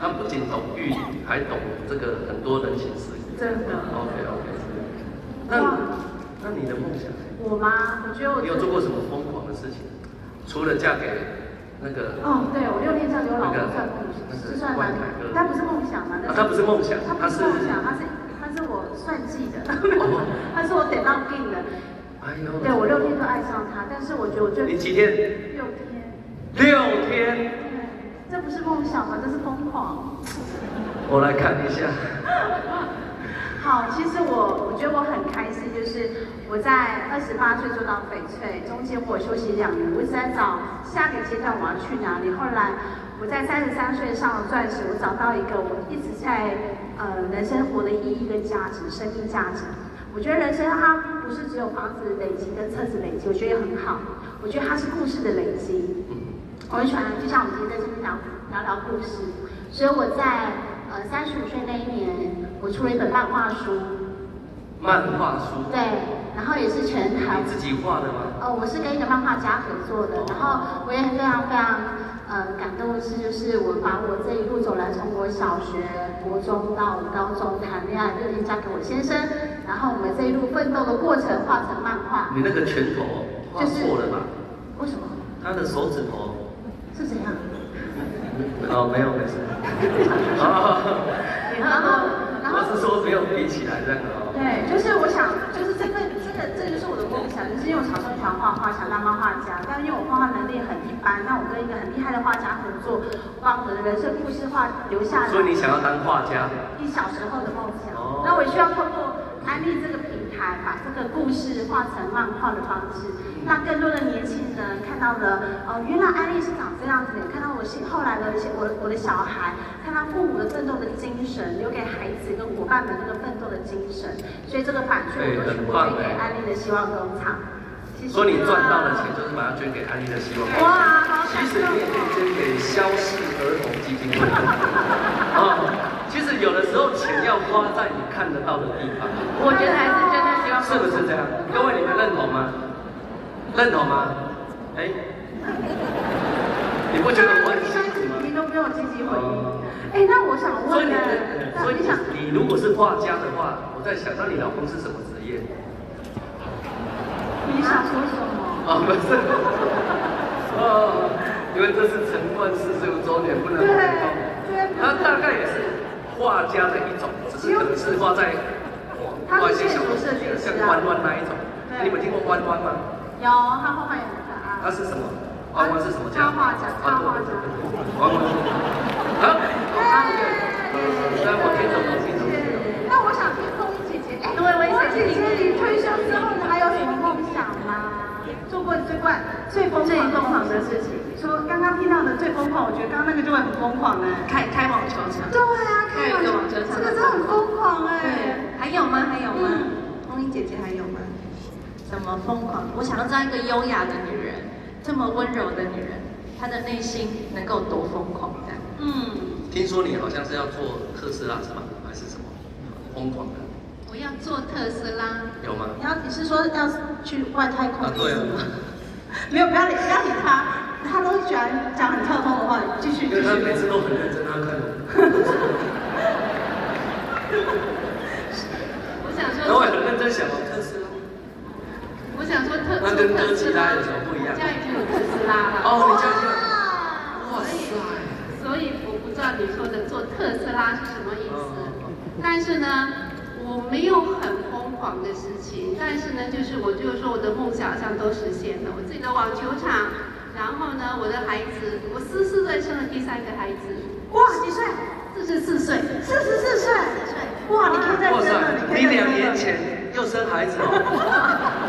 他不仅懂玉理，还懂这个很多人情世故。真的 OK OK。那那你的梦想？我吗？我觉得我你有做过什么疯狂的事情？除了嫁给那个哦，对，我六年上有老公算梦想，那个这算蛮万凯哥，他不是梦想嘛？啊，他不是梦想，他不是是梦想，他是他是我算计的，哦 他是我等到病的。哎呦，对我六天都爱上他，但是我觉得我最你几天？六天，六天。对，这不是梦想吗？这是疯狂。我来看一下。好，其实我我觉得我很开心，就是我在二十八岁做到翡翠，中间我休息两年，我一直在找下个阶段我要去哪里。后来我在三十三岁上了钻石，我找到一个我一直在呃人生活的意义跟价值，生命价值。我觉得人生它不是只有房子累积跟车子累积，我觉得也很好。我觉得它是故事的累积。我很喜欢，就像我们今天在这边聊聊聊故事，所以我在呃三十五岁那一年，我出了一本漫画书，漫画书，对，然后也是全台你自己画的吗？呃，我是跟一个漫画家合作的，然后我也非常非常呃感动的是，就是我把我这一路走来，从我小学、国中到高中谈恋爱，六年嫁给我先生，然后我们这一路奋斗的过程画成漫画，你那个拳头画错了吧？为什么？他的手指头，是怎样？哦，没有，没事。哦，然后，然后我是说没有比起来这样哦。对，就是我想，就是这个这个这就是我的梦想，就是因为我小时候喜欢画画，想当漫画家，但因为我画画能力很一般，那我跟一个很厉害的画家合作，把我的人生故事画留下来。所以你想要当画家？你小时候的梦想。哦。那我需要透过安利这个平台，把这个故事画成漫画的方式，让更多的年轻人看到了，哦，原来安利是长这样子的，看到我现后来的一些我我的小孩，看到父母的奋斗的精神，留给孩子跟伙伴们那个奋斗的精神，所以这个版税我都全部捐给安利的希望工厂。所以你赚到的钱就是把它捐给安利的希望工厂。哇，好其实你也可以捐给消逝儿童基金会。啊。其实有的时候钱要花在你看得到的地方。我觉得还是真的希望。是不是这样？各位你们认同吗？认同吗？哎，你不觉得我很辛苦吗？你都没有积极回应。哎，那我想问，所以你，所以你想，你如果是画家的话，我在想，那你老公是什么职业？你想说什么？啊，不是。哦，因为这是陈冠四十五周年，不能回头。他大概也是。画家的一种，只是可能是画在画一些小东西，像弯弯那一种。你们听过弯弯吗？有，他后面也很可爱。他是什么？弯弯是什么家？插画家，插画家。啊？对。呃，我听懂，我听懂。那我想听凤英姐姐，哎，凤姐姐，你退休之后你还有什么梦想吗？做过最怪、最疯狂的事情。说刚刚听到的最疯狂，我觉得刚刚那个就会很疯狂哎，开开网球场。对啊，开网球场，这个真的很疯狂哎。对，还有吗？还有吗？风铃姐姐还有吗？什么疯狂？我想要知道一个优雅的女人，这么温柔的女人，她的内心能够多疯狂这样？嗯。听说你好像是要做特斯拉是吗？还是什么？疯狂的。我要做特斯拉。有吗？你要你是说要去外太空？啊，对啊。没有，不要理，不要理他。他都喜欢讲很跳脱的话，继续继续。他每次都很认真，他看懂。我想说。然后很认真想。我想说特。那跟哥吉拉有什么不一样？家已经有特斯拉了。哦，你家有。哇塞！所以我不知道你说的做特斯拉是什么意思。但是呢，我没有很疯狂的事情。但是呢，就是我就是说我的梦想好像都实现了。我自己的网球场。然后呢，我的孩子，我十四岁生了第三个孩子。哇，几岁？四十四岁。四十四岁。四岁。哇，你可以再生了，你两年前又生孩子哦。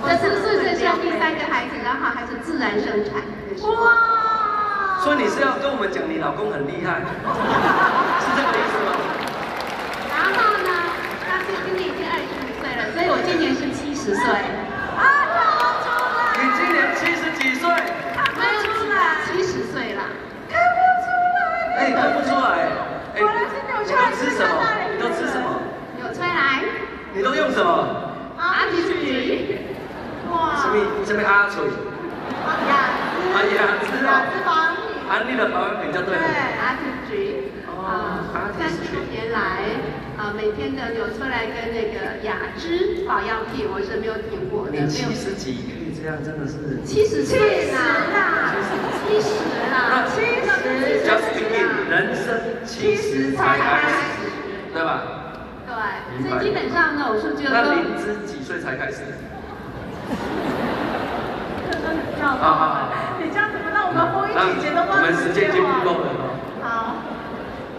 我十四岁生第三个孩子，然后还是自然生产。哇。所以你是要跟我们讲你老公很厉害，是这个意思吗？然后呢，他今年已经二十五岁了，所以我今年是七十岁。看不出来，你今年七十几岁？看不出来。七十岁了。看不出来哎，你都吃什么？你都吃什么？有吹来。你都用什么？阿提水。哇。什么？什么阿水？雅姿。啊雅姿啊。雅姿保养品。安利的保养品叫对。对，阿提水。哦。三十多年来，啊，每天的纽崔莱跟那个雅姿保养品，我是没有停过的。你七十几可以这样，真的是。七十岁啦。七十啦。七十。Just begin。人生七十才开始，对吧？对，所以基本上呢，我说就那林芝几岁才开始？好好好，你这样怎么让我们风雨姐姐都忘了？我们时间已经不够了。好，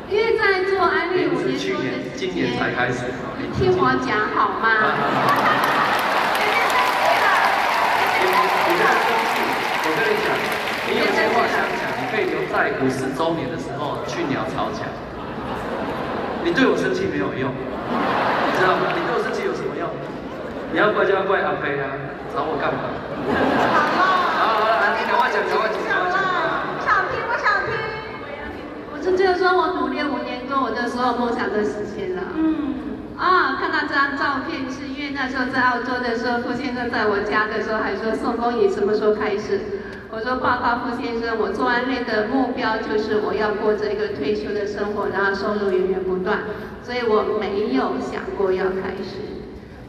因为在做安利五年去年今年才开始，你听我讲好吗？我跟你讲，你有些话想讲，你可以留在五十周年的时候。去鸟巢讲，你对我生气没有用，你知道吗？你对我生气有什么用？你要怪就要怪阿飞啊，找我干嘛？好好了，你赶快讲，赶快讲，赶快讲。想听，不想听。我就觉得说我努力五年多，我的所有梦想都实现了。嗯。啊，看到这张照片，是因为那时候在澳洲的时候，傅先生在我家的时候还说宋公你什么时候开始？我说报告傅先生，我做安利的目标就是我要过着一个退休的生活，然后收入源源不断，所以我没有想过要开始。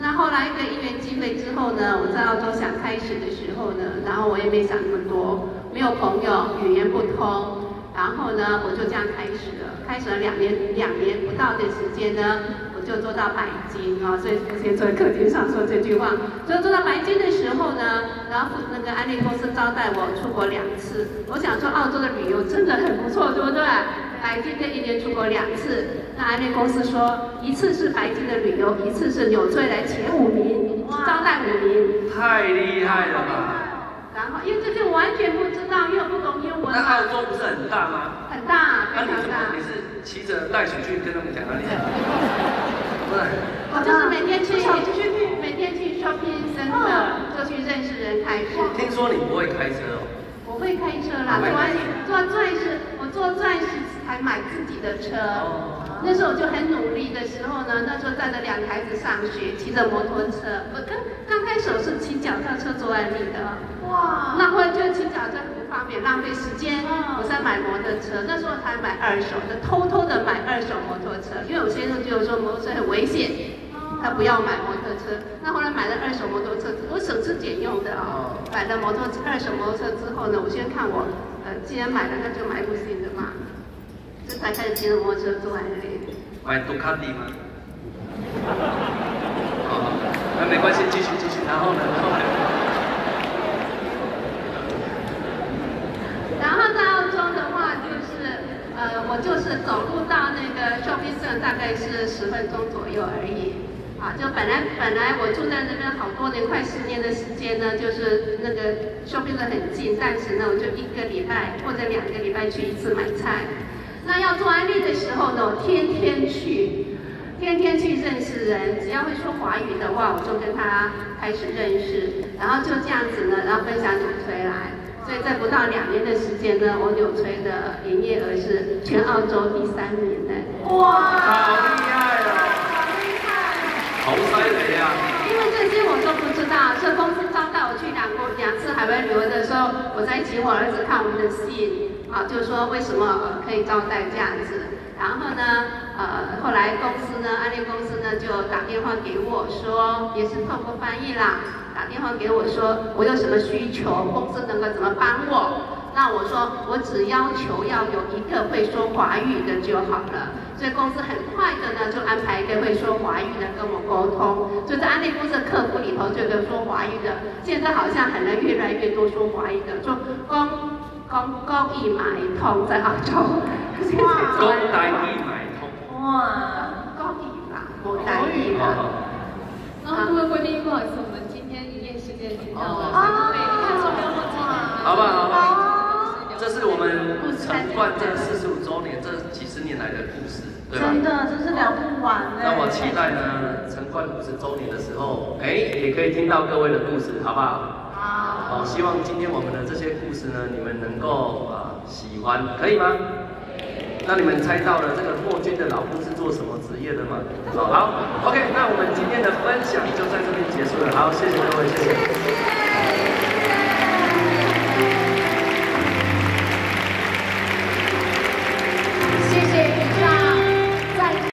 那后来一个因缘机会之后呢，我在澳洲想开始的时候呢，然后我也没想那么多，没有朋友，语言不通，然后呢，我就这样开始了。开始了两年，两年不到的时间呢，我就做到白金啊。所以之前在客厅上说这句话，就做到白金的时候呢，然后那个安利公司招待我出国两次。我想说澳洲的旅游真的很不错，对不对？白金的一年出国两次，那安利公司说一次是白金的旅游，一次是纽崔莱前五名，招待五名。太厉害了吧！然后因为这些我完全不知道，因为我不懂英文那澳洲不是很大吗？很大，非常大。你是骑着袋鼠去跟他们讲啊？你不是？我就是每天去，每天去 shopping center 就去认识人开始。听说你不会开车哦？我会开车啦，做完做钻石，我坐钻石才买自己的车。那时候我就很努力的时候呢，那时候带着两个孩子上学，骑着摩托车。我刚刚开始是骑脚踏车做案例的。哇！那后来觉得骑脚踏车不方便，浪费时间，我才买摩托车。那时候才买二手的，偷偷的买二手摩托车，因为我先生就说摩托车很危险。他不要买摩托车，那后来买了二手摩托车，我省吃俭用的啊、买了摩托二手摩托车之后呢，我先看我，呃，既然买了，那就买部新的嘛，这才开始骑着摩托车做安利。买杜卡迪吗？哦，那没关系，继续继续。然后呢？然后呢？然后在澳洲的话，就是呃，我就是走路到那个 shopping center 大概是十分钟左右而已。啊，就本来本来我住在那边好多年，快十年的时间呢，就是那个 shopping center 很近，但是呢，我就一个礼拜或者两个礼拜去一次买菜。那要做安利的时候呢，我天天去，天天去认识人，只要会说华语的话，我就跟他开始认识，然后就这样子呢，然后分享纽崔莱。所以在不到两年的时间呢，我纽崔的营业额是全澳洲第三名呢。哇，好厉害哦！好厉害！好犀利啊！因为这些我都不知道，这公司两国两次海外旅游的时候，我在请我儿子看我们的戏，啊，就说为什么可以招待这样子。然后呢，呃，后来公司呢，安利公司呢就打电话给我说，也是透过翻译啦，打电话给我说我有什么需求，公司能够怎么帮我。那我说我只要求要有一个会说华语的就好了。所以公司很快的呢，就安排一个会说华语的跟我沟通。就在安利公司的客服里头，就有个说华语的。现在好像可能越来越多说华语的，就公公公一买通在澳洲。哇！公台义买通。哇！公益啦，公台义啦。啊，各位贵宾，不好意思，我们今天营业时间已经到了，所以你看手表忘记了。好吧，好吧，这是我们陈冠这四十五周年这几十年来的故事，对吧？真的，真是聊不完呢。那我期待呢，陈冠五十周年的时候，哎，也可以听到各位的故事，好不好？好。好，希望今天我们的这些故事呢，你们能够啊喜欢，可以吗？那你们猜到了这个破军的老公是做什么职业的吗？好，OK，那我们今天的分享就在这边结束了。好，谢谢各位，谢谢。谢谢。